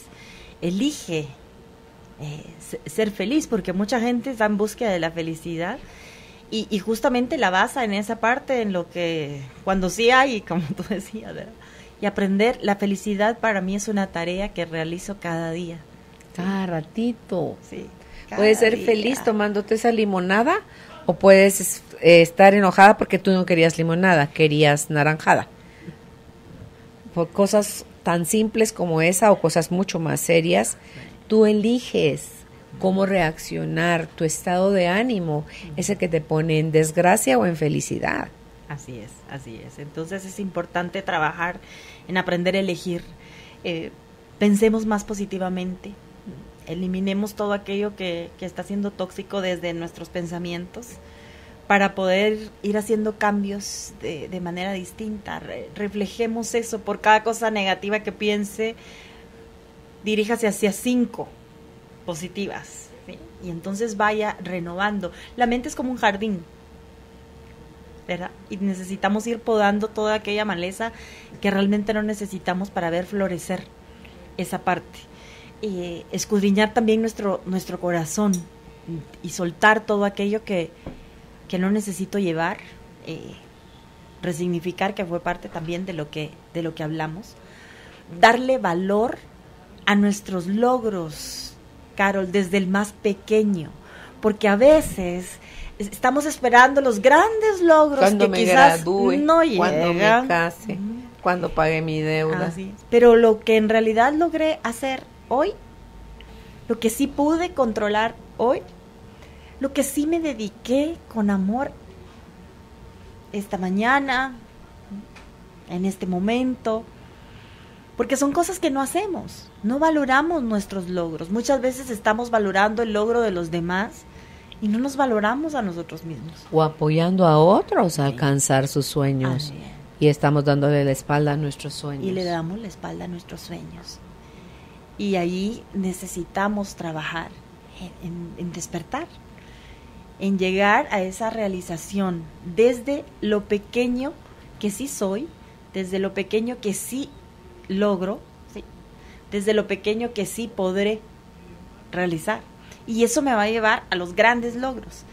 elige eh, ser feliz, porque mucha gente está en búsqueda de la felicidad y, justamente la basa en esa parte, en lo que cuando sí hay, como tú decías, y aprender, la felicidad para mí es una tarea que realizo cada día. Cada ratito. Sí. Puedes ser feliz tomándote esa limonada o puedes eh, estar enojada porque tú no querías limonada, querías naranjada. Por cosas tan simples como esa o cosas mucho más serias, tú eliges cómo reaccionar, tu estado de ánimo es el que te pone en desgracia o en felicidad. Así es, así es. Entonces es importante trabajar en aprender a elegir. Eh, pensemos más positivamente, eliminemos todo aquello que, está siendo tóxico desde nuestros pensamientos para poder ir haciendo cambios de, manera distinta. reflejemos eso por cada cosa negativa que piense, diríjase hacia cinco positivas. Y entonces vaya renovando. La mente es como un jardín. ¿verdad? Y necesitamos ir podando toda aquella maleza que realmente no necesitamos para ver florecer esa parte escudriñar también nuestro, nuestro corazón y soltar todo aquello que, que no necesito llevar, eh, resignificar que fue parte también de lo que, de lo que hablamos, darle valor a nuestros logros, Carol, desde el más pequeño, porque a veces estamos esperando los grandes logros cuando que me quizás gradúe, no cuando me case, cuando pague mi deuda. Pero lo que en realidad logré hacer hoy, lo que sí pude controlar hoy, lo que sí me dediqué con amor esta mañana, en este momento, porque son cosas que no hacemos, no valoramos nuestros logros. Muchas veces estamos valorando el logro de los demás y no nos valoramos a nosotros mismos. O apoyando a otros a alcanzar sus sueños. Y estamos dándole la espalda a nuestros sueños. Y le damos la espalda a nuestros sueños. Y ahí necesitamos trabajar en, despertar, en llegar a esa realización desde lo pequeño que sí soy, desde lo pequeño que sí logro, desde lo pequeño que sí podré realizar. Y eso me va a llevar a los grandes logros.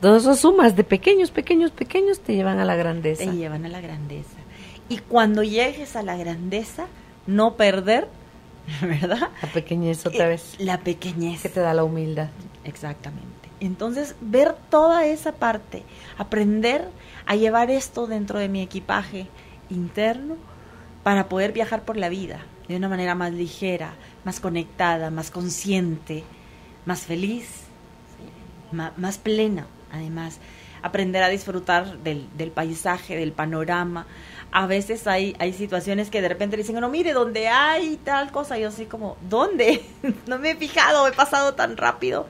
Todas esas sumas de pequeños, pequeños, pequeños te llevan a la grandeza. Te llevan a la grandeza. Y cuando llegues a la grandeza, no perder ¿verdad? La pequeñez otra eh, vez. La pequeñez. Que te da la humildad. Exactamente. Entonces, ver toda esa parte, aprender a llevar esto dentro de mi equipaje interno para poder viajar por la vida de una manera más ligera, más conectada, más consciente, más feliz, más, plena, además. Aprender a disfrutar del, paisaje, del panorama, a veces hay, hay situaciones que de repente dicen, no, mire, donde hay tal cosa, yo así como, ¿dónde? no me he fijado, he pasado tan rápido.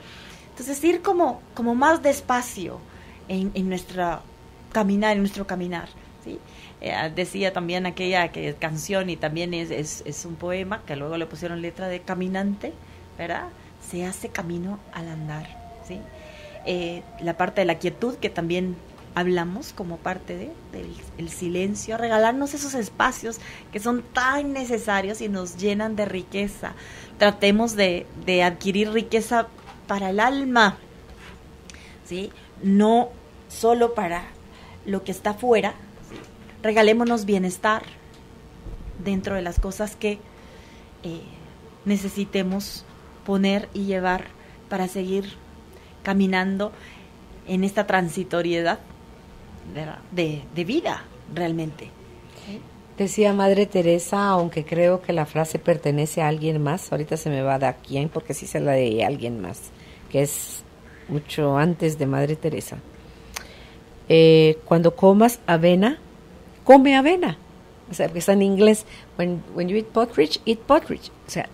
Entonces ir como, como más despacio en, en nuestra caminar, en nuestro caminar. ¿sí? Eh, decía también aquella que canción y también es, es, un poema que luego le pusieron letra de caminante, ¿verdad? Se hace camino al andar, ¿sí? Eh, la parte de la quietud que también hablamos como parte de, del silencio, regalarnos esos espacios que son tan necesarios y nos llenan de riqueza. Tratemos de, de adquirir riqueza para el alma, ¿sí? no solo para lo que está afuera. Regalémonos bienestar dentro de las cosas que eh, necesitemos poner y llevar para seguir caminando en esta transitoriedad de, de, vida realmente. Decía Madre Teresa, aunque creo que la frase pertenece a alguien más, ahorita se me va a quién, porque sí se la de alguien más, que es mucho antes de Madre Teresa. Eh, cuando comas avena, come avena. O sea, porque está en inglés, when, when you eat potridge, eat potridge. O sea,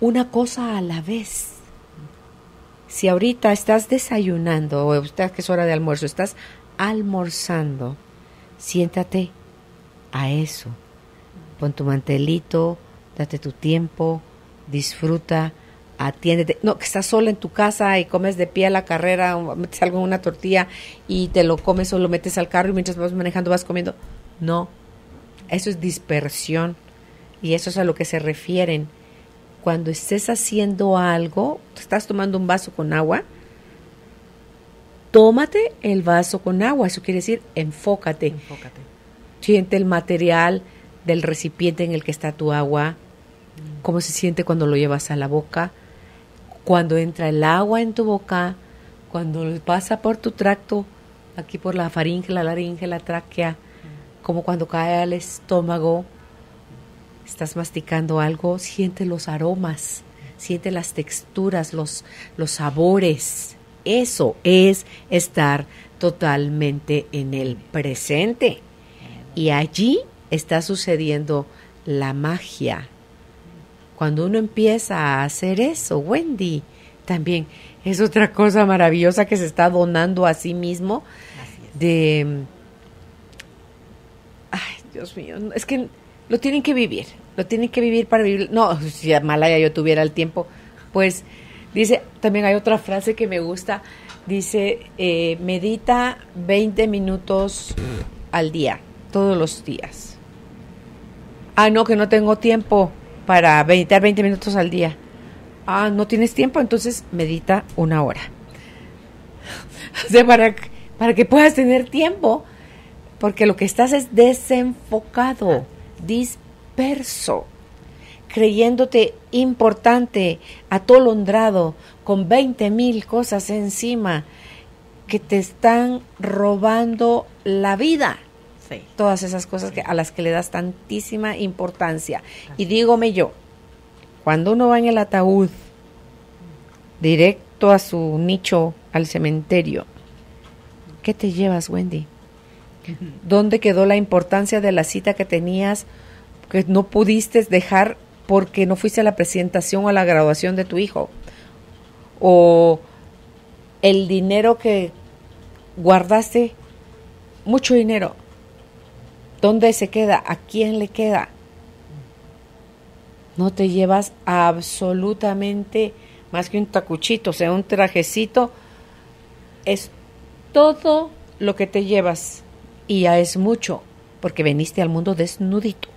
una cosa a la vez. Si ahorita estás desayunando, o estás que es hora de almuerzo, estás almorzando, siéntate a eso. Pon tu mantelito, date tu tiempo, disfruta, atiéndete. No, que estás sola en tu casa y comes de pie a la carrera, metes algo en una tortilla y te lo comes o lo metes al carro y mientras vas manejando vas comiendo. No, eso es dispersión y eso es a lo que se refieren. Cuando estés haciendo algo, estás tomando un vaso con agua, tómate el vaso con agua, eso quiere decir enfócate. enfócate. Siente el material del recipiente en el que está tu agua, cómo se siente cuando lo llevas a la boca, cuando entra el agua en tu boca, cuando pasa por tu tracto, aquí por la faringe, la laringe, la tráquea, como cuando cae al estómago, estás masticando algo, siente los aromas, siente las texturas, los, los sabores eso es estar totalmente en el presente. Y allí está sucediendo la magia. Cuando uno empieza a hacer eso, Wendy, también es otra cosa maravillosa que se está donando a sí mismo de... Ay, Dios mío, es que lo tienen que vivir, lo tienen que vivir para vivir. No, si a Malaya yo tuviera el tiempo, pues Dice, también hay otra frase que me gusta, dice, eh, medita 20 minutos al día, todos los días. Ah, no, que no tengo tiempo para meditar 20 minutos al día. Ah, no tienes tiempo, entonces medita una hora. o sea, para, para que puedas tener tiempo, porque lo que estás es desenfocado, disperso creyéndote importante, atolondrado, con 20 mil cosas encima que te están robando la vida. Todas esas cosas que, a las que le das tantísima importancia. Y dígome yo, cuando uno va en el ataúd directo a su nicho al cementerio. ¿Qué te llevas, Wendy? ¿Dónde quedó la importancia de la cita que tenías que no pudiste dejar porque no fuiste a la presentación o a la graduación de tu hijo? ¿O el dinero que guardaste, mucho dinero, ¿dónde se queda? ¿A quién le queda? No te llevas absolutamente más que un tacuchito, o sea, un trajecito. Es todo lo que te llevas y ya es mucho, porque veniste al mundo desnudito.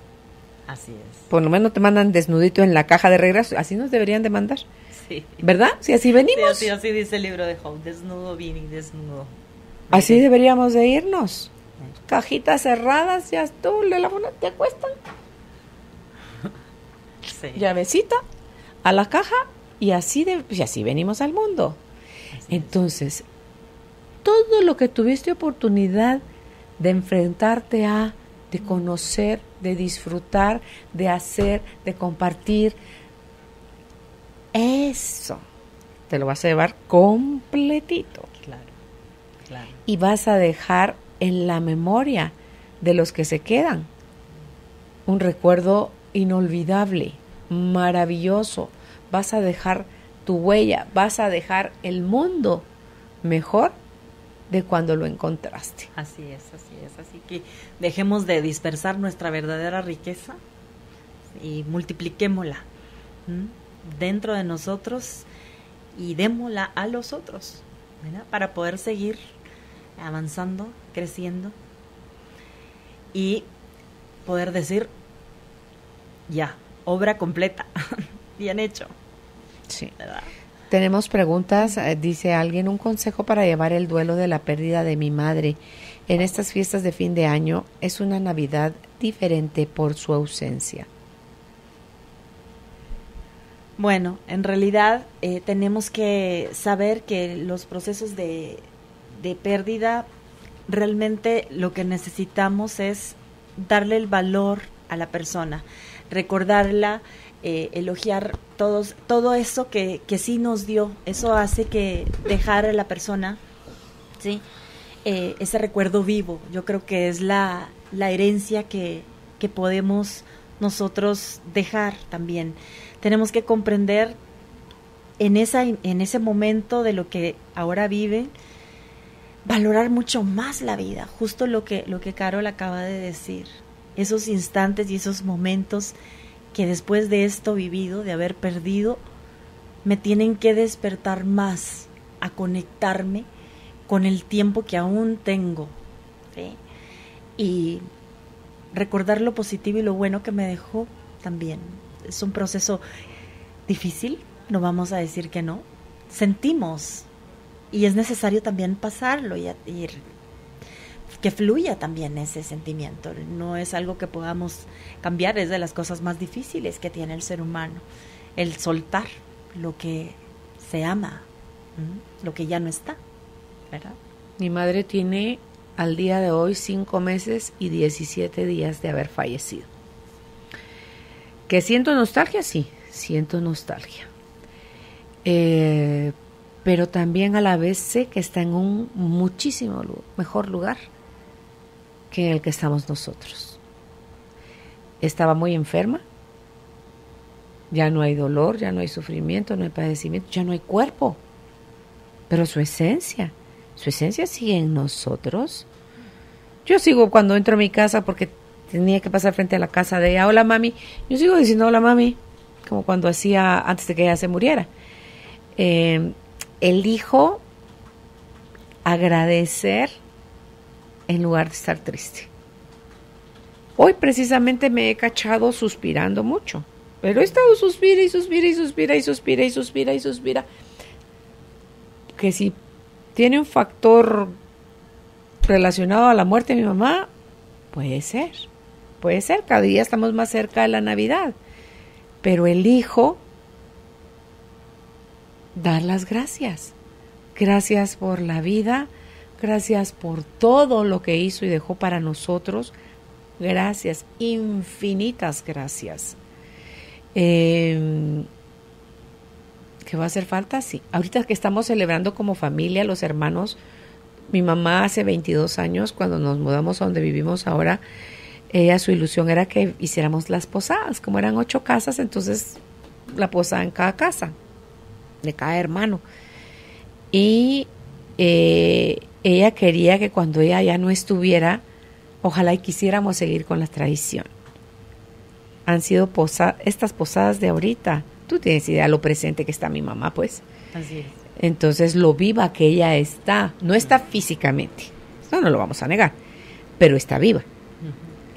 Así es. Por lo menos te mandan desnudito en la caja de regreso, así nos deberían de mandar. Sí. ¿Verdad? Si así venimos. Sí, así, dice el libro de Job, desnudo vine y desnudo. Así deberíamos de irnos. Cajitas cerradas, ya tú, le la te acuestan. Sí. Llavecita a la caja y así de, y así venimos al mundo. Entonces, todo lo que tuviste oportunidad de enfrentarte a, de conocer, de disfrutar, de hacer, de compartir, eso te lo vas a llevar completito. Claro, claro. Y vas a dejar en la memoria de los que se quedan un recuerdo inolvidable, maravilloso. Vas a dejar tu huella, vas a dejar el mundo mejor de cuando lo encontraste. Así es, así es. Así que dejemos de dispersar nuestra verdadera riqueza y multipliquémosla dentro de nosotros y démosla a los otros, Para poder seguir avanzando, creciendo y poder decir, ya, obra completa, bien hecho. Sí. Tenemos preguntas, eh, dice alguien, un consejo para llevar el duelo de la pérdida de mi madre. En estas fiestas de fin de año es una Navidad diferente por su ausencia. Bueno, en realidad eh, tenemos que saber que los procesos de, de pérdida realmente lo que necesitamos es darle el valor a la persona, recordarla, eh, elogiar todos, todo eso que, que sí nos dio. Eso hace que dejar a la persona, ¿sí? Eh, ese recuerdo vivo. Yo creo que es la, la herencia que, que podemos nosotros dejar también. Tenemos que comprender en, esa, en ese momento de lo que ahora vive, valorar mucho más la vida, justo lo que, lo que Carol acaba de decir, esos instantes y esos momentos que después de esto vivido, de haber perdido, me tienen que despertar más a conectarme con el tiempo que aún tengo y recordar lo positivo y lo bueno que me dejó también. Es un proceso difícil, no vamos a decir que no. Sentimos y es necesario también pasarlo y, que fluya también ese sentimiento. No es algo que podamos cambiar, es de las cosas más difíciles que tiene el ser humano, el soltar lo que se ama, lo que ya no está. Mi madre tiene al día de hoy cinco meses y 17 días de haber fallecido. ¿Que siento nostalgia? Sí, siento nostalgia. Eh, pero también a la vez sé que está en un muchísimo mejor lugar que en el que estamos nosotros. Estaba muy enferma, ya no hay dolor, ya no hay sufrimiento, no hay padecimiento, ya no hay cuerpo, pero su esencia, su esencia sigue en nosotros. Yo sigo cuando entro a mi casa porque tenía que pasar frente a la casa de ella, hola mami, yo sigo diciendo hola mami, como cuando hacía antes de que ella se muriera. Eh, elijo agradecer en lugar de estar triste. Hoy precisamente me he cachado suspirando mucho, pero he estado suspira y suspira y suspira y suspira y suspira y suspira. Que si tiene un factor relacionado a la muerte de mi mamá, puede ser, puede ser, cada día estamos más cerca de la Navidad, pero elijo dar las gracias. Gracias por la vida, gracias por todo lo que hizo y dejó para nosotros. Gracias, infinitas gracias. Em, ¿Que va a hacer falta? Sí. Ahorita que estamos celebrando como familia, los hermanos, mi mamá hace 22 años, cuando nos mudamos a donde vivimos ahora, ella su ilusión era que hiciéramos las posadas. Como eran ocho casas, entonces la posada en cada casa, de cada hermano. Y eh, ella quería que cuando ella ya no estuviera, ojalá y quisiéramos seguir con la tradición. Han sido posa estas posadas de ahorita. Tú tienes idea de lo presente que está mi mamá, pues. Así es. Entonces, lo viva que ella está, no está físicamente, no, no lo vamos a negar, pero está viva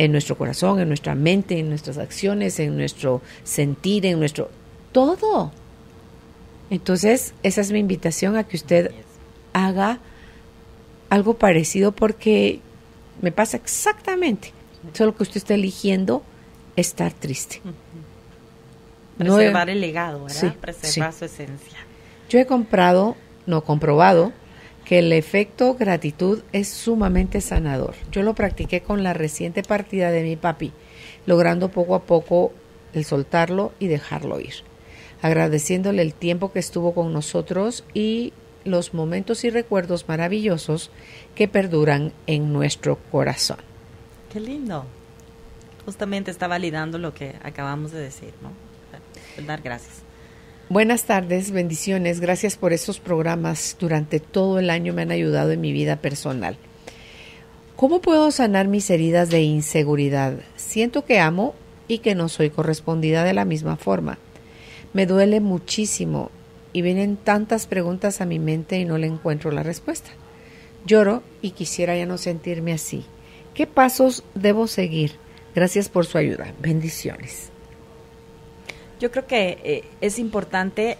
en nuestro corazón, en nuestra mente, en nuestras acciones, en nuestro sentir, en nuestro todo. Entonces, esa es mi invitación a que usted haga algo parecido porque me pasa exactamente, solo que usted está eligiendo estar triste. Preservar el legado, ¿verdad? Preservar su esencia. Yo he comprado, no comprobado, que el efecto gratitud es sumamente sanador. Yo lo practiqué con la reciente partida de mi papi, logrando poco a poco el soltarlo y dejarlo ir, agradeciéndole el tiempo que estuvo con nosotros y los momentos y recuerdos maravillosos que perduran en nuestro corazón. Qué lindo. Justamente está validando lo que acabamos de decir, ¿no? Dar gracias. Buenas tardes, bendiciones. Gracias por esos programas. Durante todo el año me han ayudado en mi vida personal. ¿Cómo puedo sanar mis heridas de inseguridad? Siento que amo y que no soy correspondida de la misma forma. Me duele muchísimo y vienen tantas preguntas a mi mente y no le encuentro la respuesta. Lloro y quisiera ya no sentirme así. ¿Qué pasos debo seguir? Gracias por su ayuda. Bendiciones. Yo creo que eh, es importante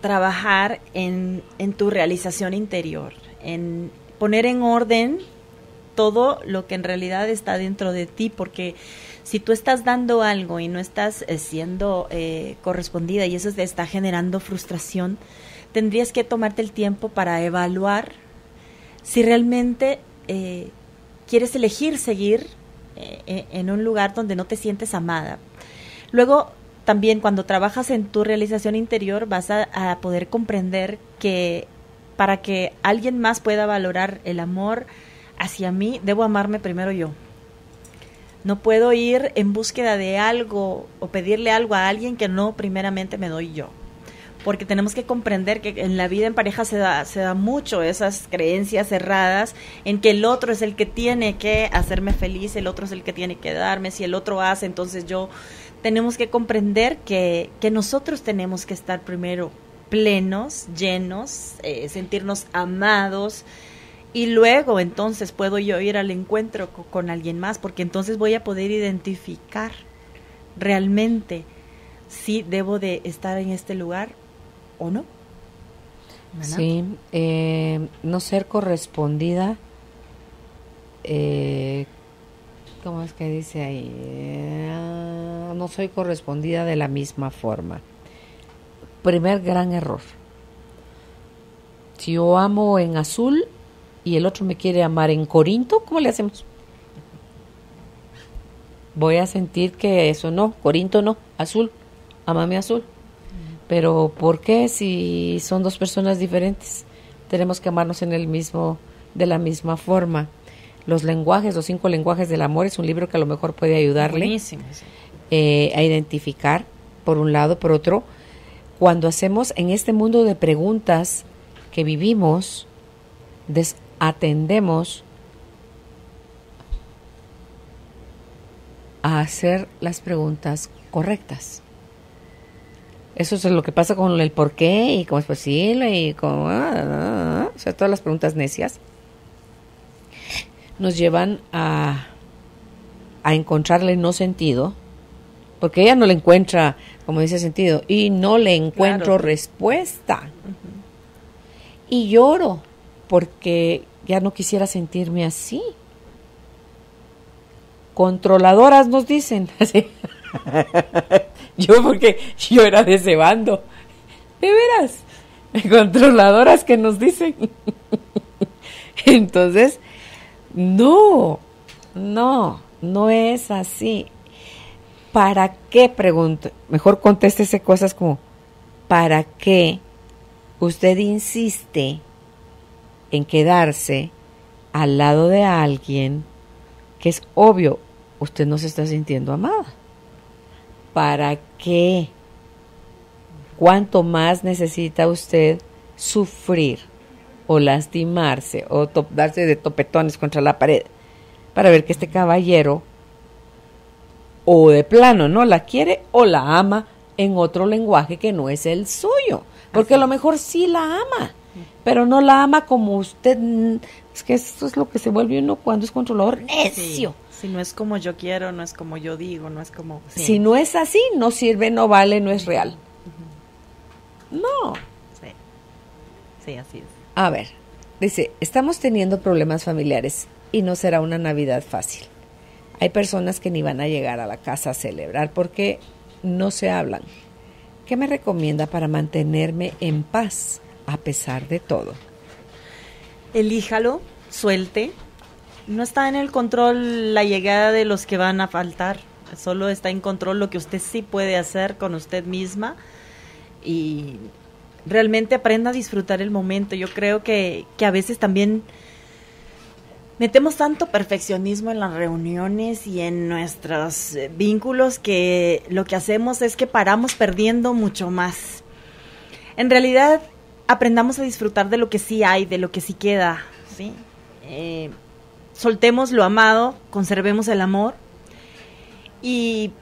trabajar en, en tu realización interior, en poner en orden todo lo que en realidad está dentro de ti, porque si tú estás dando algo y no estás eh, siendo eh, correspondida y eso te está generando frustración, tendrías que tomarte el tiempo para evaluar si realmente eh, quieres elegir seguir en un lugar donde no te sientes amada. Luego, también cuando trabajas en tu realización interior vas a poder comprender que para que alguien más pueda valorar el amor hacia mí, debo amarme primero yo. No puedo ir en búsqueda de algo o pedirle algo a alguien que no primeramente me doy yo. Porque tenemos que comprender que en la vida en pareja se da, se da mucho esas creencias cerradas en que el otro es el que tiene que hacerme feliz, el otro es el que tiene que darme, si el otro hace, entonces yo tenemos que comprender que, que nosotros tenemos que estar primero plenos, llenos, eh, sentirnos amados, y luego entonces puedo yo ir al encuentro con, alguien más, porque entonces voy a poder identificar realmente si debo de estar en este lugar o no. Sí, eh, no ser correspondida, eh, ¿cómo es que dice ahí? Eh, no soy correspondida de la misma forma. Primer gran error. Si yo amo en azul, y el otro me quiere amar en Corinto, ¿cómo le hacemos? Voy a sentir que eso no, Corinto no, azul, amame azul. Pero ¿por qué si son dos personas diferentes? Tenemos que amarnos en el mismo, de la misma forma. Los lenguajes, los cinco lenguajes del amor es un libro que a lo mejor puede ayudarle eh, a identificar, por un lado, por otro, cuando hacemos en este mundo de preguntas que vivimos, atendemos a hacer las preguntas correctas. Eso es lo que pasa con el por qué y cómo es posible y con... Ah, ah, ah, o sea, todas las preguntas necias nos llevan a, a encontrarle no sentido, porque ella no le encuentra, como dice sentido, y no le encuentro respuesta. Y lloro porque ya no quisiera sentirme así. Controladoras nos dicen. yo porque yo era de ese bando. De veras. Controladoras que nos dicen. Entonces, no, no, no es así. ¿Para qué pregunto? Mejor contéstese cosas como, ¿para qué usted insiste en quedarse al lado de alguien que es obvio, usted no se está sintiendo amada? ¿Para qué? ¿Cuánto más necesita usted sufrir o lastimarse o darse de topetones contra la pared para ver que este caballero o de plano no la quiere o la ama en otro lenguaje que no es el suyo? Porque a lo mejor sí la ama, pero no la ama como usted. Es que eso es lo que se vuelve uno cuando es controlador necio. Si no es como yo quiero, no es como yo digo, no es como... Si no es así, no sirve, no vale, no es real. No. Sí. sí, así es. A ver, dice, estamos teniendo problemas familiares y no será una Navidad fácil. Hay personas que ni van a llegar a la casa a celebrar porque no se hablan. ¿Qué me recomienda para mantenerme en paz a pesar de todo? Elíjalo, suelte. No está en el control la llegada de los que van a faltar. Solo está en control lo que usted sí puede hacer con usted misma y realmente aprenda a disfrutar el momento. Yo creo que, que a veces también metemos tanto perfeccionismo en las reuniones y en nuestros vínculos que lo que hacemos es que paramos perdiendo mucho más. En realidad, aprendamos a disfrutar de lo que sí hay, de lo que sí queda, ¿sí? Eh, soltemos lo amado, conservemos el amor y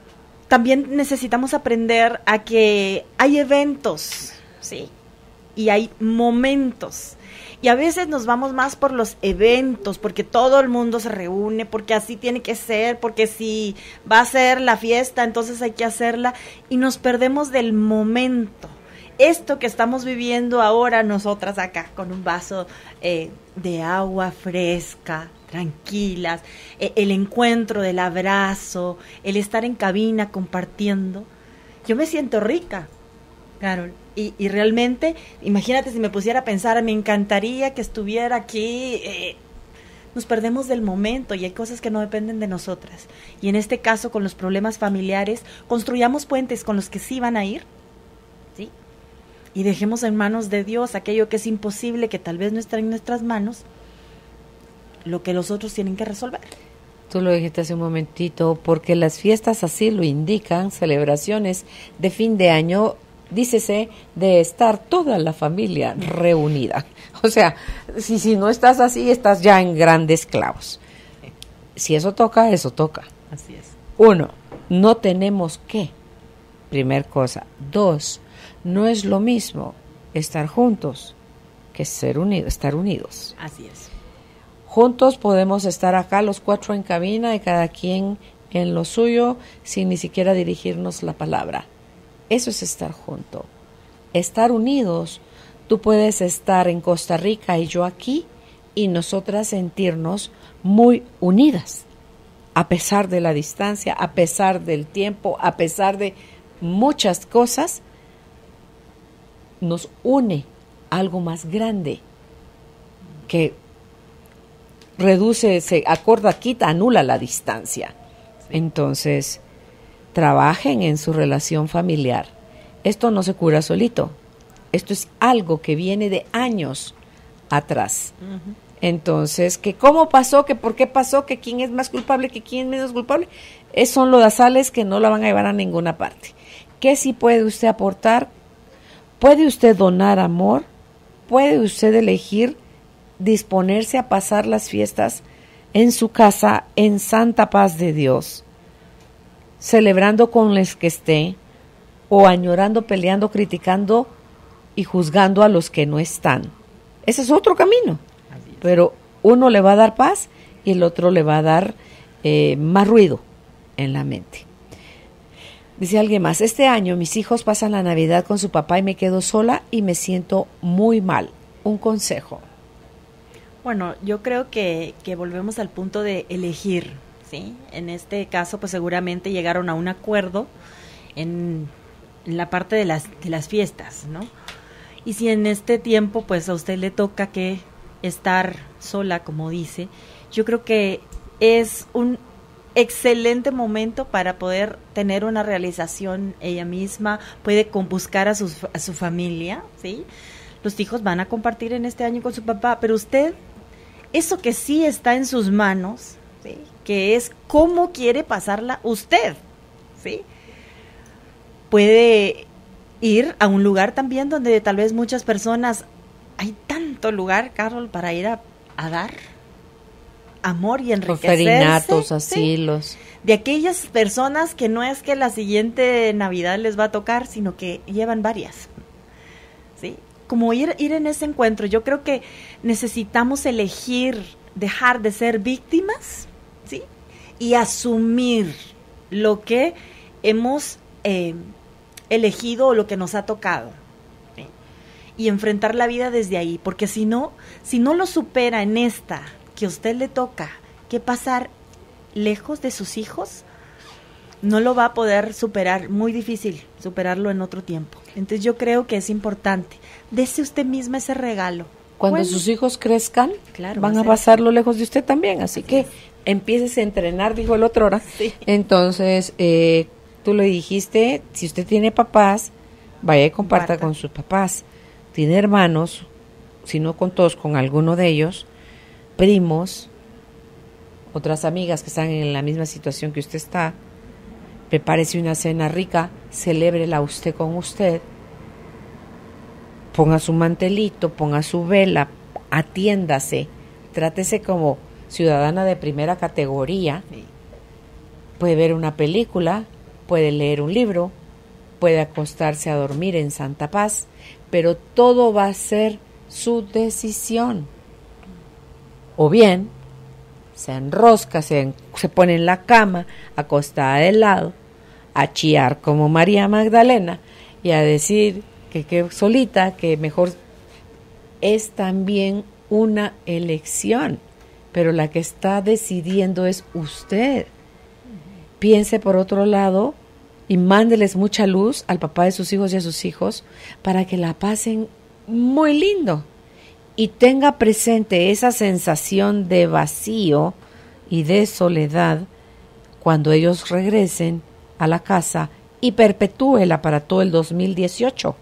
también necesitamos aprender a que hay eventos, ¿sí? Y hay momentos y a veces nos vamos más por los eventos, porque todo el mundo se reúne, porque así tiene que ser, porque si va a ser la fiesta, entonces hay que hacerla, y nos perdemos del momento. Esto que estamos viviendo ahora nosotras acá, con un vaso eh, de agua fresca, tranquilas, e, el encuentro del abrazo, el estar en cabina compartiendo, yo me siento rica, Carol. Y, realmente, imagínate si me pusiera a pensar, me encantaría que estuviera aquí. Eh, nos perdemos del momento y hay cosas que no dependen de nosotras. Y en este caso, con los problemas familiares, construyamos puentes con los que sí van a ir. Y dejemos en manos de Dios aquello que es imposible, que tal vez no está en nuestras manos, lo que los otros tienen que resolver. Tú lo dijiste hace un momentito, porque las fiestas así lo indican, celebraciones de fin de año dícese de estar toda la familia reunida. O sea, si, si no estás así, estás ya en grandes clavos. Si eso toca, eso toca. Así es. Uno, no tenemos que. Primer cosa. Dos, no es lo mismo estar juntos que ser unidos, estar unidos. Así es. Juntos podemos estar acá los cuatro en cabina y cada quien en lo suyo sin ni siquiera dirigirnos la palabra. Eso es estar junto. Estar unidos. Tú puedes estar en Costa Rica y yo aquí y nosotras sentirnos muy unidas, a pesar de la distancia, a pesar del tiempo, a pesar de muchas cosas, nos une algo más grande que reduce, se acorda, quita, anula la distancia. Entonces, trabajen en su relación familiar. Esto no se cura solito. Esto es algo que viene de años atrás. Entonces, que cómo pasó, que por qué pasó, que quién es más culpable, que quién es menos culpable, es, son lodazales que no la van a llevar a ninguna parte. ¿Qué sí puede usted aportar? ¿Puede usted donar amor? ¿Puede usted elegir disponerse a pasar las fiestas en su casa en santa paz de Dios? celebrando con los que esté, o añorando, peleando, criticando y juzgando a los que no están. Ese es otro camino. Pero uno le va a dar paz y el otro le va a dar eh, más ruido en la mente. Dice alguien más, este año mis hijos pasan la Navidad con su papá y me quedo sola y me siento muy mal. Un consejo. Bueno, yo creo que, que volvemos al punto de elegir ¿sí? En este caso, pues seguramente llegaron a un acuerdo en, la parte de las, de las fiestas, ¿no? Y si en este tiempo, pues a usted le toca que estar sola, como dice, yo creo que es un excelente momento para poder tener una realización ella misma, puede buscar a, a su familia, ¿sí? Los hijos van a compartir en este año con su papá, pero usted, eso que sí está en sus manos, ¿sí? que es cómo quiere pasarla usted, ¿sí? Puede ir a un lugar también donde tal vez muchas personas, hay tanto lugar, Carol, para ir a dar, amor y enriquecerse. asilos. De aquellas personas que no es que la siguiente Navidad les va a tocar, sino que llevan varias. ¿Sí? Como ir, ir en ese encuentro. Yo creo que necesitamos elegir dejar de ser víctimas, ¿sí? Y asumir lo que hemos eh, elegido o lo que nos ha tocado. Y enfrentar la vida desde ahí, porque si no, si no lo supera en esta que a usted le toca que pasar lejos de sus hijos, no lo va a poder superar, muy difícil superarlo en otro tiempo. Entonces yo creo que es importante, dese usted misma ese regalo. Cuando sus hijos crezcan, van a pasarlo lejos de usted también, así, que empieces a entrenar, dijo el otro hora. Entonces, eh, tú le dijiste, si usted tiene papás, vaya y comparta, con sus papás. Tiene hermanos, si no con todos, con alguno de ellos, primos, otras amigas que están en la misma situación que usted está, prepárese una cena rica, celébrela usted con usted, ponga su mantelito, ponga su vela, atiéndase, trátese como ciudadana de primera categoría, puede ver una película, puede leer un libro, puede acostarse a dormir en santa paz, pero todo va a ser su decisión o bien se enrosca, se, se pone en la cama, acostada de lado, a chiar como María Magdalena y a decir que, que solita, que mejor es también una elección, pero la que está decidiendo es usted. Piense por otro lado y mándeles mucha luz al papá de sus hijos y a sus hijos para que la pasen muy lindo y tenga presente esa sensación de vacío y de soledad cuando ellos regresen a la casa y perpetúela para todo el 2018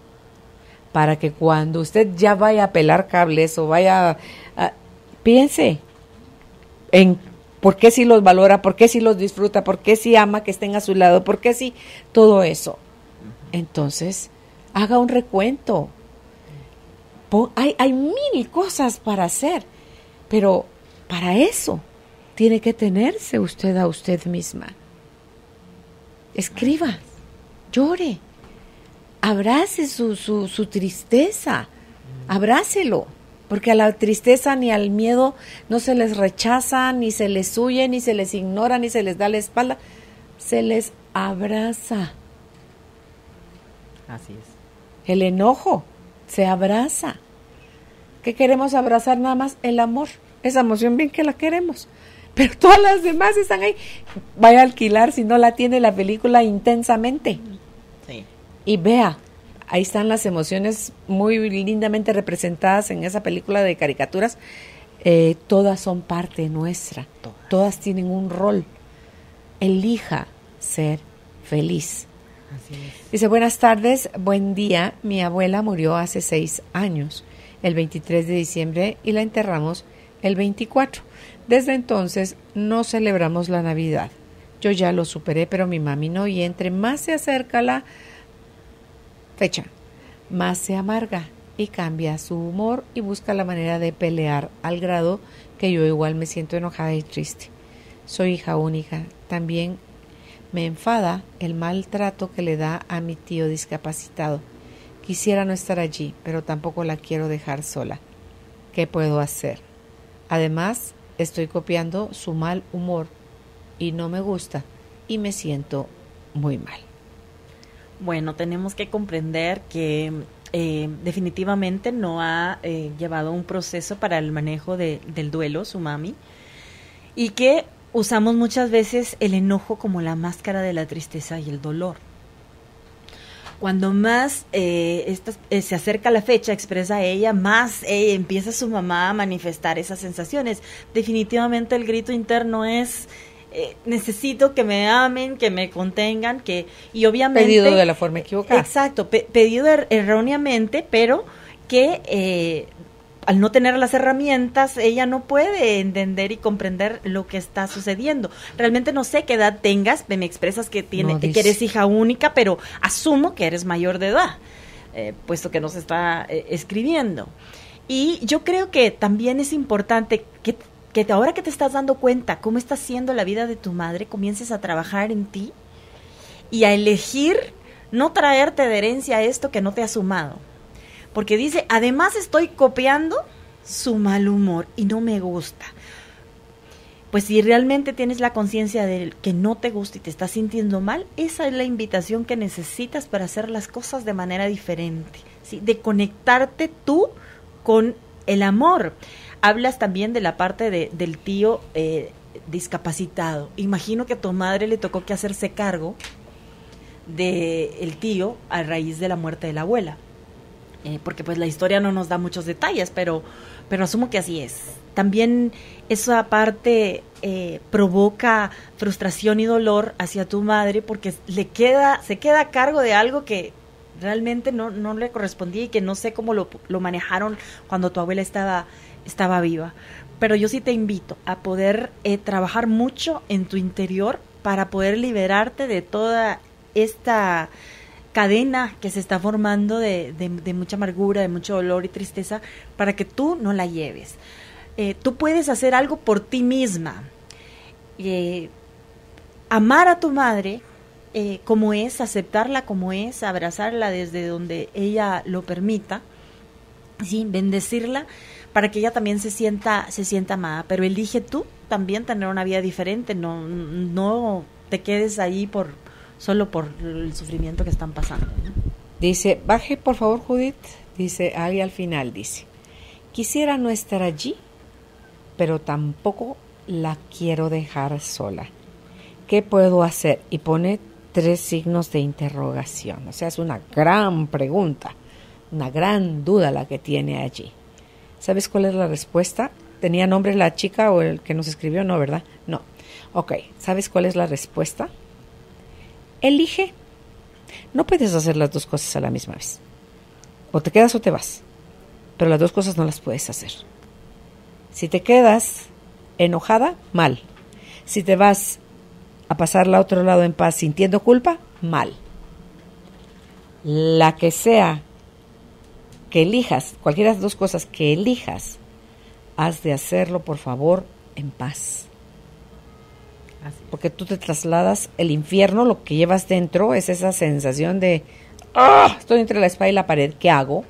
para que cuando usted ya vaya a pelar cables o vaya a, piense en por qué si los valora, por qué si los disfruta, por qué si ama que estén a su lado, por qué si todo eso. Entonces, haga un recuento, hay, hay mil cosas para hacer, pero para eso tiene que tenerse usted a usted misma. Escriba, llore, abrace su, su, su tristeza, abrácelo, porque a la tristeza ni al miedo no se les rechaza, ni se les huye, ni se les ignora, ni se les da la espalda, se les abraza. Así es. El enojo se abraza. ¿Qué queremos abrazar nada más? El amor. Esa emoción bien que la queremos. Pero todas las demás están ahí. Vaya a alquilar si no la tiene la película intensamente. Sí. Y vea, ahí están las emociones muy lindamente representadas en esa película de caricaturas. Eh, todas son parte nuestra. Todas. tienen un rol. Elija ser feliz. Dice, buenas tardes, buen día. Mi abuela murió hace seis años, el 23 de diciembre, y la enterramos el 24. Desde entonces no celebramos la Navidad. Yo ya lo superé, pero mi mami no, y entre más se acerca la fecha, más se amarga y cambia su humor y busca la manera de pelear al grado que yo igual me siento enojada y triste. Soy hija única, también me enfada el maltrato que le da a mi tío discapacitado. Quisiera no estar allí, pero tampoco la quiero dejar sola. ¿Qué puedo hacer? Además, estoy copiando su mal humor y no me gusta y me siento muy mal. Bueno, tenemos que comprender que eh, definitivamente no ha eh, llevado un proceso para el manejo del duelo, su mami, y que usamos muchas veces el enojo como la máscara de la tristeza y el dolor. Cuando más eh, eh, se acerca la fecha, expresa ella, más eh, empieza su mamá a manifestar esas sensaciones. Definitivamente el grito interno es eh, necesito que me amen, que me contengan, que y obviamente pedido de la forma equivocada. Exacto, pedido er-, erróneamente, pero que eh, al no tener las herramientas, ella no puede entender y comprender lo que está sucediendo. Realmente no sé qué edad tengas, me expresas que, tiene, que eres hija única, pero asumo que eres mayor de edad, eh, puesto que nos está escribiendo. Y yo creo que también es importante que que ahora que te estás dando cuenta cómo está siendo la vida de tu madre, comiences a trabajar en ti y a elegir no traerte de herencia esto que no te ha sumado. Porque dice, además estoy copiando su mal humor y no me gusta. Pues si realmente tienes la conciencia de que no te gusta y te estás sintiendo mal, esa es la invitación que necesitas para hacer las cosas de manera diferente, ¿sí? de conectarte tú con el amor hablas también de la parte de, del tío eh, discapacitado. Imagino que a tu madre le tocó que hacerse cargo del el tío a raíz de la muerte de la abuela. Eh, porque pues la historia no nos da muchos detalles, pero, pero asumo que así es. También esa parte eh, provoca frustración y dolor hacia tu madre porque le queda, se queda a cargo de algo que realmente no, no le correspondía y que no sé cómo lo, lo manejaron cuando tu abuela estaba estaba viva. Pero yo sí te invito a poder eh, trabajar mucho en tu interior para poder liberarte de toda esta cadena que se está formando de, mucha amargura, de mucho dolor y tristeza, para que tú no la lleves. Eh, tú puedes hacer algo por ti misma. Eh, amar a tu madre como es, aceptarla como es, abrazarla desde donde ella lo permita, ¿sí? bendecirla para que ella también se sienta, se sienta amada. Pero elige tú también tener una vida diferente, no, no te quedes ahí por solo por el sufrimiento que están pasando. Dice, baje por favor Judith, dice, ahí al final dice, quisiera no estar allí, pero tampoco la quiero dejar sola. ¿Qué puedo hacer? Y pone tres signos de interrogación. O sea, es una gran pregunta, una gran duda la que tiene allí. ¿Sabes cuál es la respuesta? ¿Tenía nombre la chica o el que nos escribió? No, ¿verdad? No. Ok, ¿sabes cuál es la respuesta? Elige. No puedes hacer las dos cosas a la misma vez. O te quedas o te vas. Pero las dos cosas no las puedes hacer. Si te quedas enojada, mal. Si te vas a pasarla a otro lado en paz sintiendo culpa, mal. La que sea que elijas, cualquiera de las dos cosas que elijas, has de hacerlo, por favor, en paz. Porque tú te trasladas el infierno, lo que llevas dentro es esa sensación de, ¡ah! Estoy entre la espada y la pared, ¿qué hago?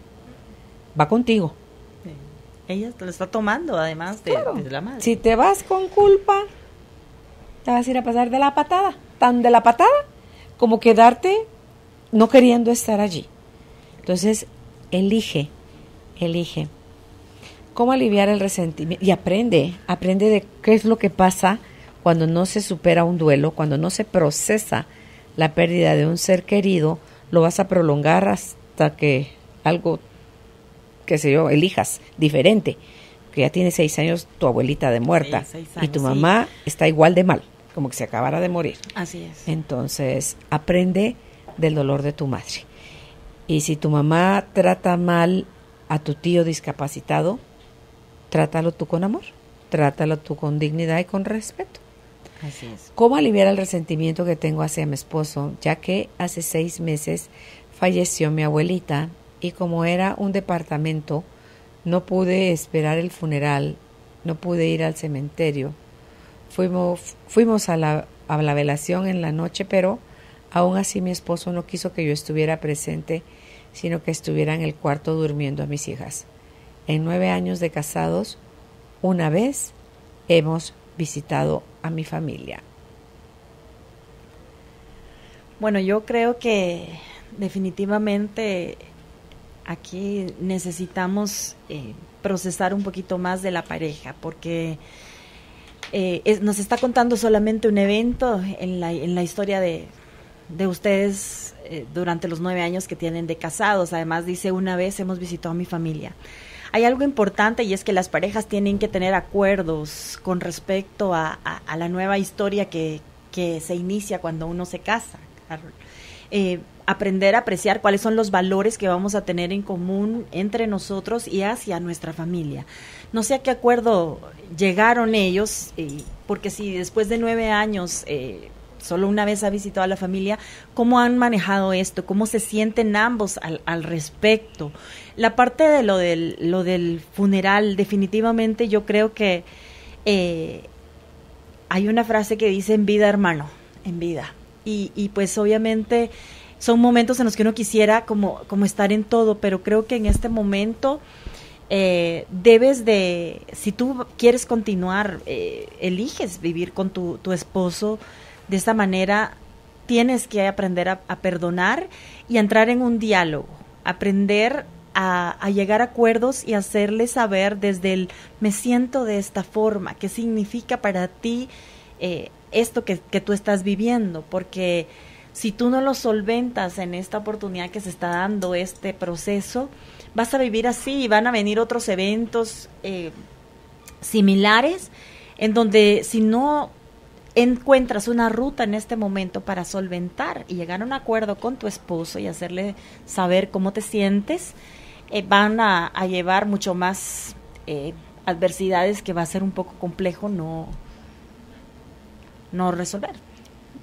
Va contigo. Ella te lo está tomando, además de, la madre. Si te vas con culpa, te vas a ir a pasar de la patada, tan de la patada como quedarte no queriendo estar allí. Entonces, elige, elige. ¿Cómo aliviar el resentimiento? Y aprende, aprende de qué es lo que pasa cuando no se supera un duelo, cuando no se procesa la pérdida de un ser querido, lo vas a prolongar hasta que algo, qué sé yo, elijas diferente. Que ya tiene seis años tu abuelita de muerta y tu mamá está igual de mal, como que se acabara de morir. Así es. Entonces, aprende del dolor de tu madre. Y si tu mamá trata mal a tu tío discapacitado, trátalo tú con amor, trátalo tú con dignidad y con respeto. ¿Cómo aliviar el resentimiento que tengo hacia mi esposo? Ya que hace seis meses falleció mi abuelita y como era un departamento, no pude esperar el funeral, no pude ir al cementerio. Fuimos, fuimos a, la, a la velación en la noche, pero aún así mi esposo no quiso que yo estuviera presente sino que estuviera en el cuarto durmiendo a mis hijas. En nueve años de casados, una vez hemos visitado a mi familia. Bueno, yo creo que definitivamente aquí necesitamos eh, procesar un poquito más de la pareja, porque eh, nos está contando solamente un evento en la, en la historia de, de ustedes eh, durante los nueve años que tienen de casados. Además dice, una vez hemos visitado a mi familia. Hay algo importante y es que las parejas tienen que tener acuerdos con respecto a, la nueva historia que, se inicia cuando uno se casa. Eh, aprender a apreciar cuáles son los valores que vamos a tener en común entre nosotros y hacia nuestra familia. No sé a qué acuerdo llegaron ellos, eh, porque si después de nueve años eh, solo una vez ha visitado a la familia, ¿cómo han manejado esto? ¿Cómo se sienten ambos al, al respecto? La parte de lo del, lo del funeral, definitivamente yo creo que eh, hay una frase que dice en vida, hermano, en vida. Y, y pues obviamente son momentos en los que uno quisiera como, como estar en todo, pero creo que en este momento eh, debes de, si tú quieres continuar, eh, eliges vivir con tu, tu, esposo de esta manera, tienes que aprender a, perdonar y entrar en un diálogo, aprender a, llegar a acuerdos y hacerle saber desde el me siento de esta forma, qué significa para ti eh, esto que, que tú estás viviendo, porque si tú no lo solventas en esta oportunidad que se está dando este proceso, vas a vivir así y van a venir otros eventos eh, similares en donde si no encuentras una ruta en este momento para solventar y llegar a un acuerdo con tu esposo y hacerle saber cómo te sientes, eh, van a, llevar mucho más eh, adversidades que va a ser un poco complejo no, no resolver.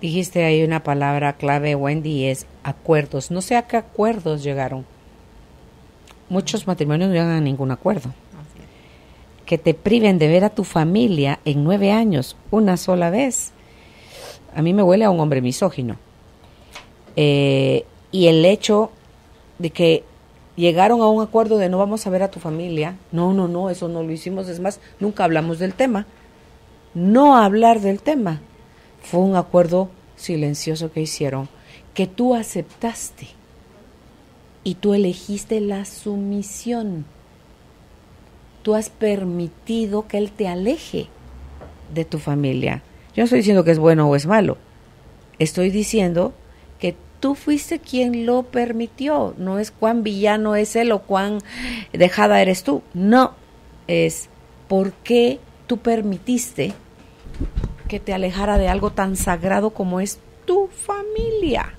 Dijiste ahí una palabra clave, Wendy, es acuerdos. No sé a qué acuerdos llegaron muchos matrimonios no llegan a ningún acuerdo. Que te priven de ver a tu familia en nueve años una sola vez. A mí me huele a un hombre misógino. Eh, y el hecho de que llegaron a un acuerdo de no vamos a ver a tu familia. No, no, no, eso no lo hicimos. Es más, nunca hablamos del tema. No hablar del tema. Fue un acuerdo silencioso que hicieron, que tú aceptaste y tú elegiste la sumisión. Tú has permitido que Él te aleje de tu familia. Yo no estoy diciendo que es bueno o es malo. Estoy diciendo tú fuiste quien lo permitió. No es cuán villano es Él o cuán dejada eres tú. No, es por qué tú permitiste que te alejara de algo tan sagrado como es tu familia.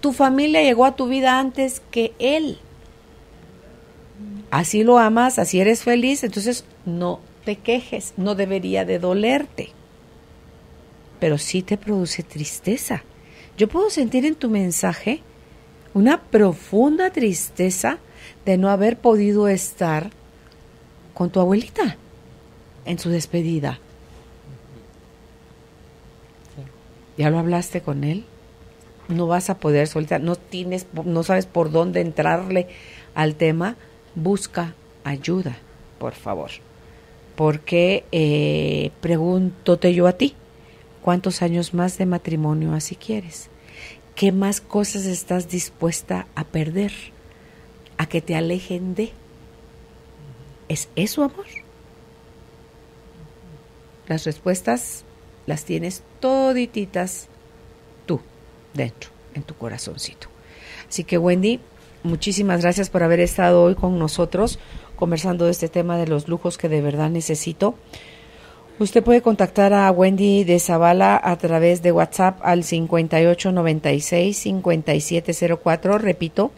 Tu familia llegó a tu vida antes que Él. Así lo amas, así eres feliz, entonces no te quejes, no debería de dolerte. Pero sí te produce tristeza. Yo puedo sentir en tu mensaje una profunda tristeza de no haber podido estar con tu abuelita en su despedida. ¿Ya lo hablaste con él? no vas a poder soltar, no tienes, no sabes por dónde entrarle al tema, busca ayuda, por favor. Porque eh, yo a ti, ¿cuántos años más de matrimonio así quieres? ¿Qué más cosas estás dispuesta a perder? A que te alejen de. ¿Es eso amor? Las respuestas las tienes todititas dentro, en tu corazoncito. Así que Wendy, muchísimas gracias por haber estado hoy con nosotros conversando de este tema de los lujos que de verdad necesito. Usted puede contactar a Wendy de Zavala a través de WhatsApp al 5896-5704, repito,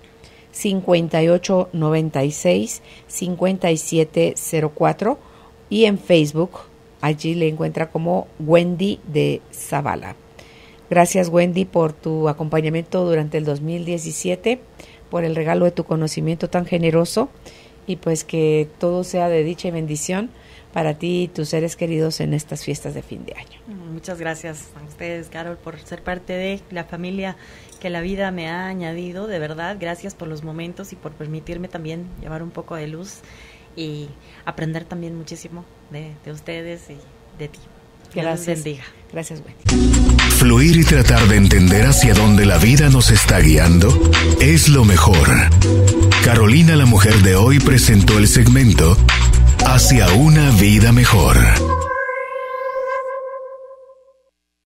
5896-5704 y en Facebook allí le encuentra como Wendy de Zavala. Gracias Wendy por tu acompañamiento durante el 2017, por el regalo de tu conocimiento tan generoso. Y pues que todo sea de dicha y bendición para ti y tus seres queridos en estas fiestas de fin de año. Muchas gracias a ustedes, Carol, por ser parte de la familia que la vida me ha añadido. De verdad, gracias por los momentos y por permitirme también llevar un poco de luz y aprender también muchísimo de, ustedes y de ti. Gracias. bendiga. Gracias, Fluir y tratar de entender hacia dónde la vida nos está guiando es lo mejor. Carolina, la mujer de hoy, presentó el segmento Hacia una vida mejor.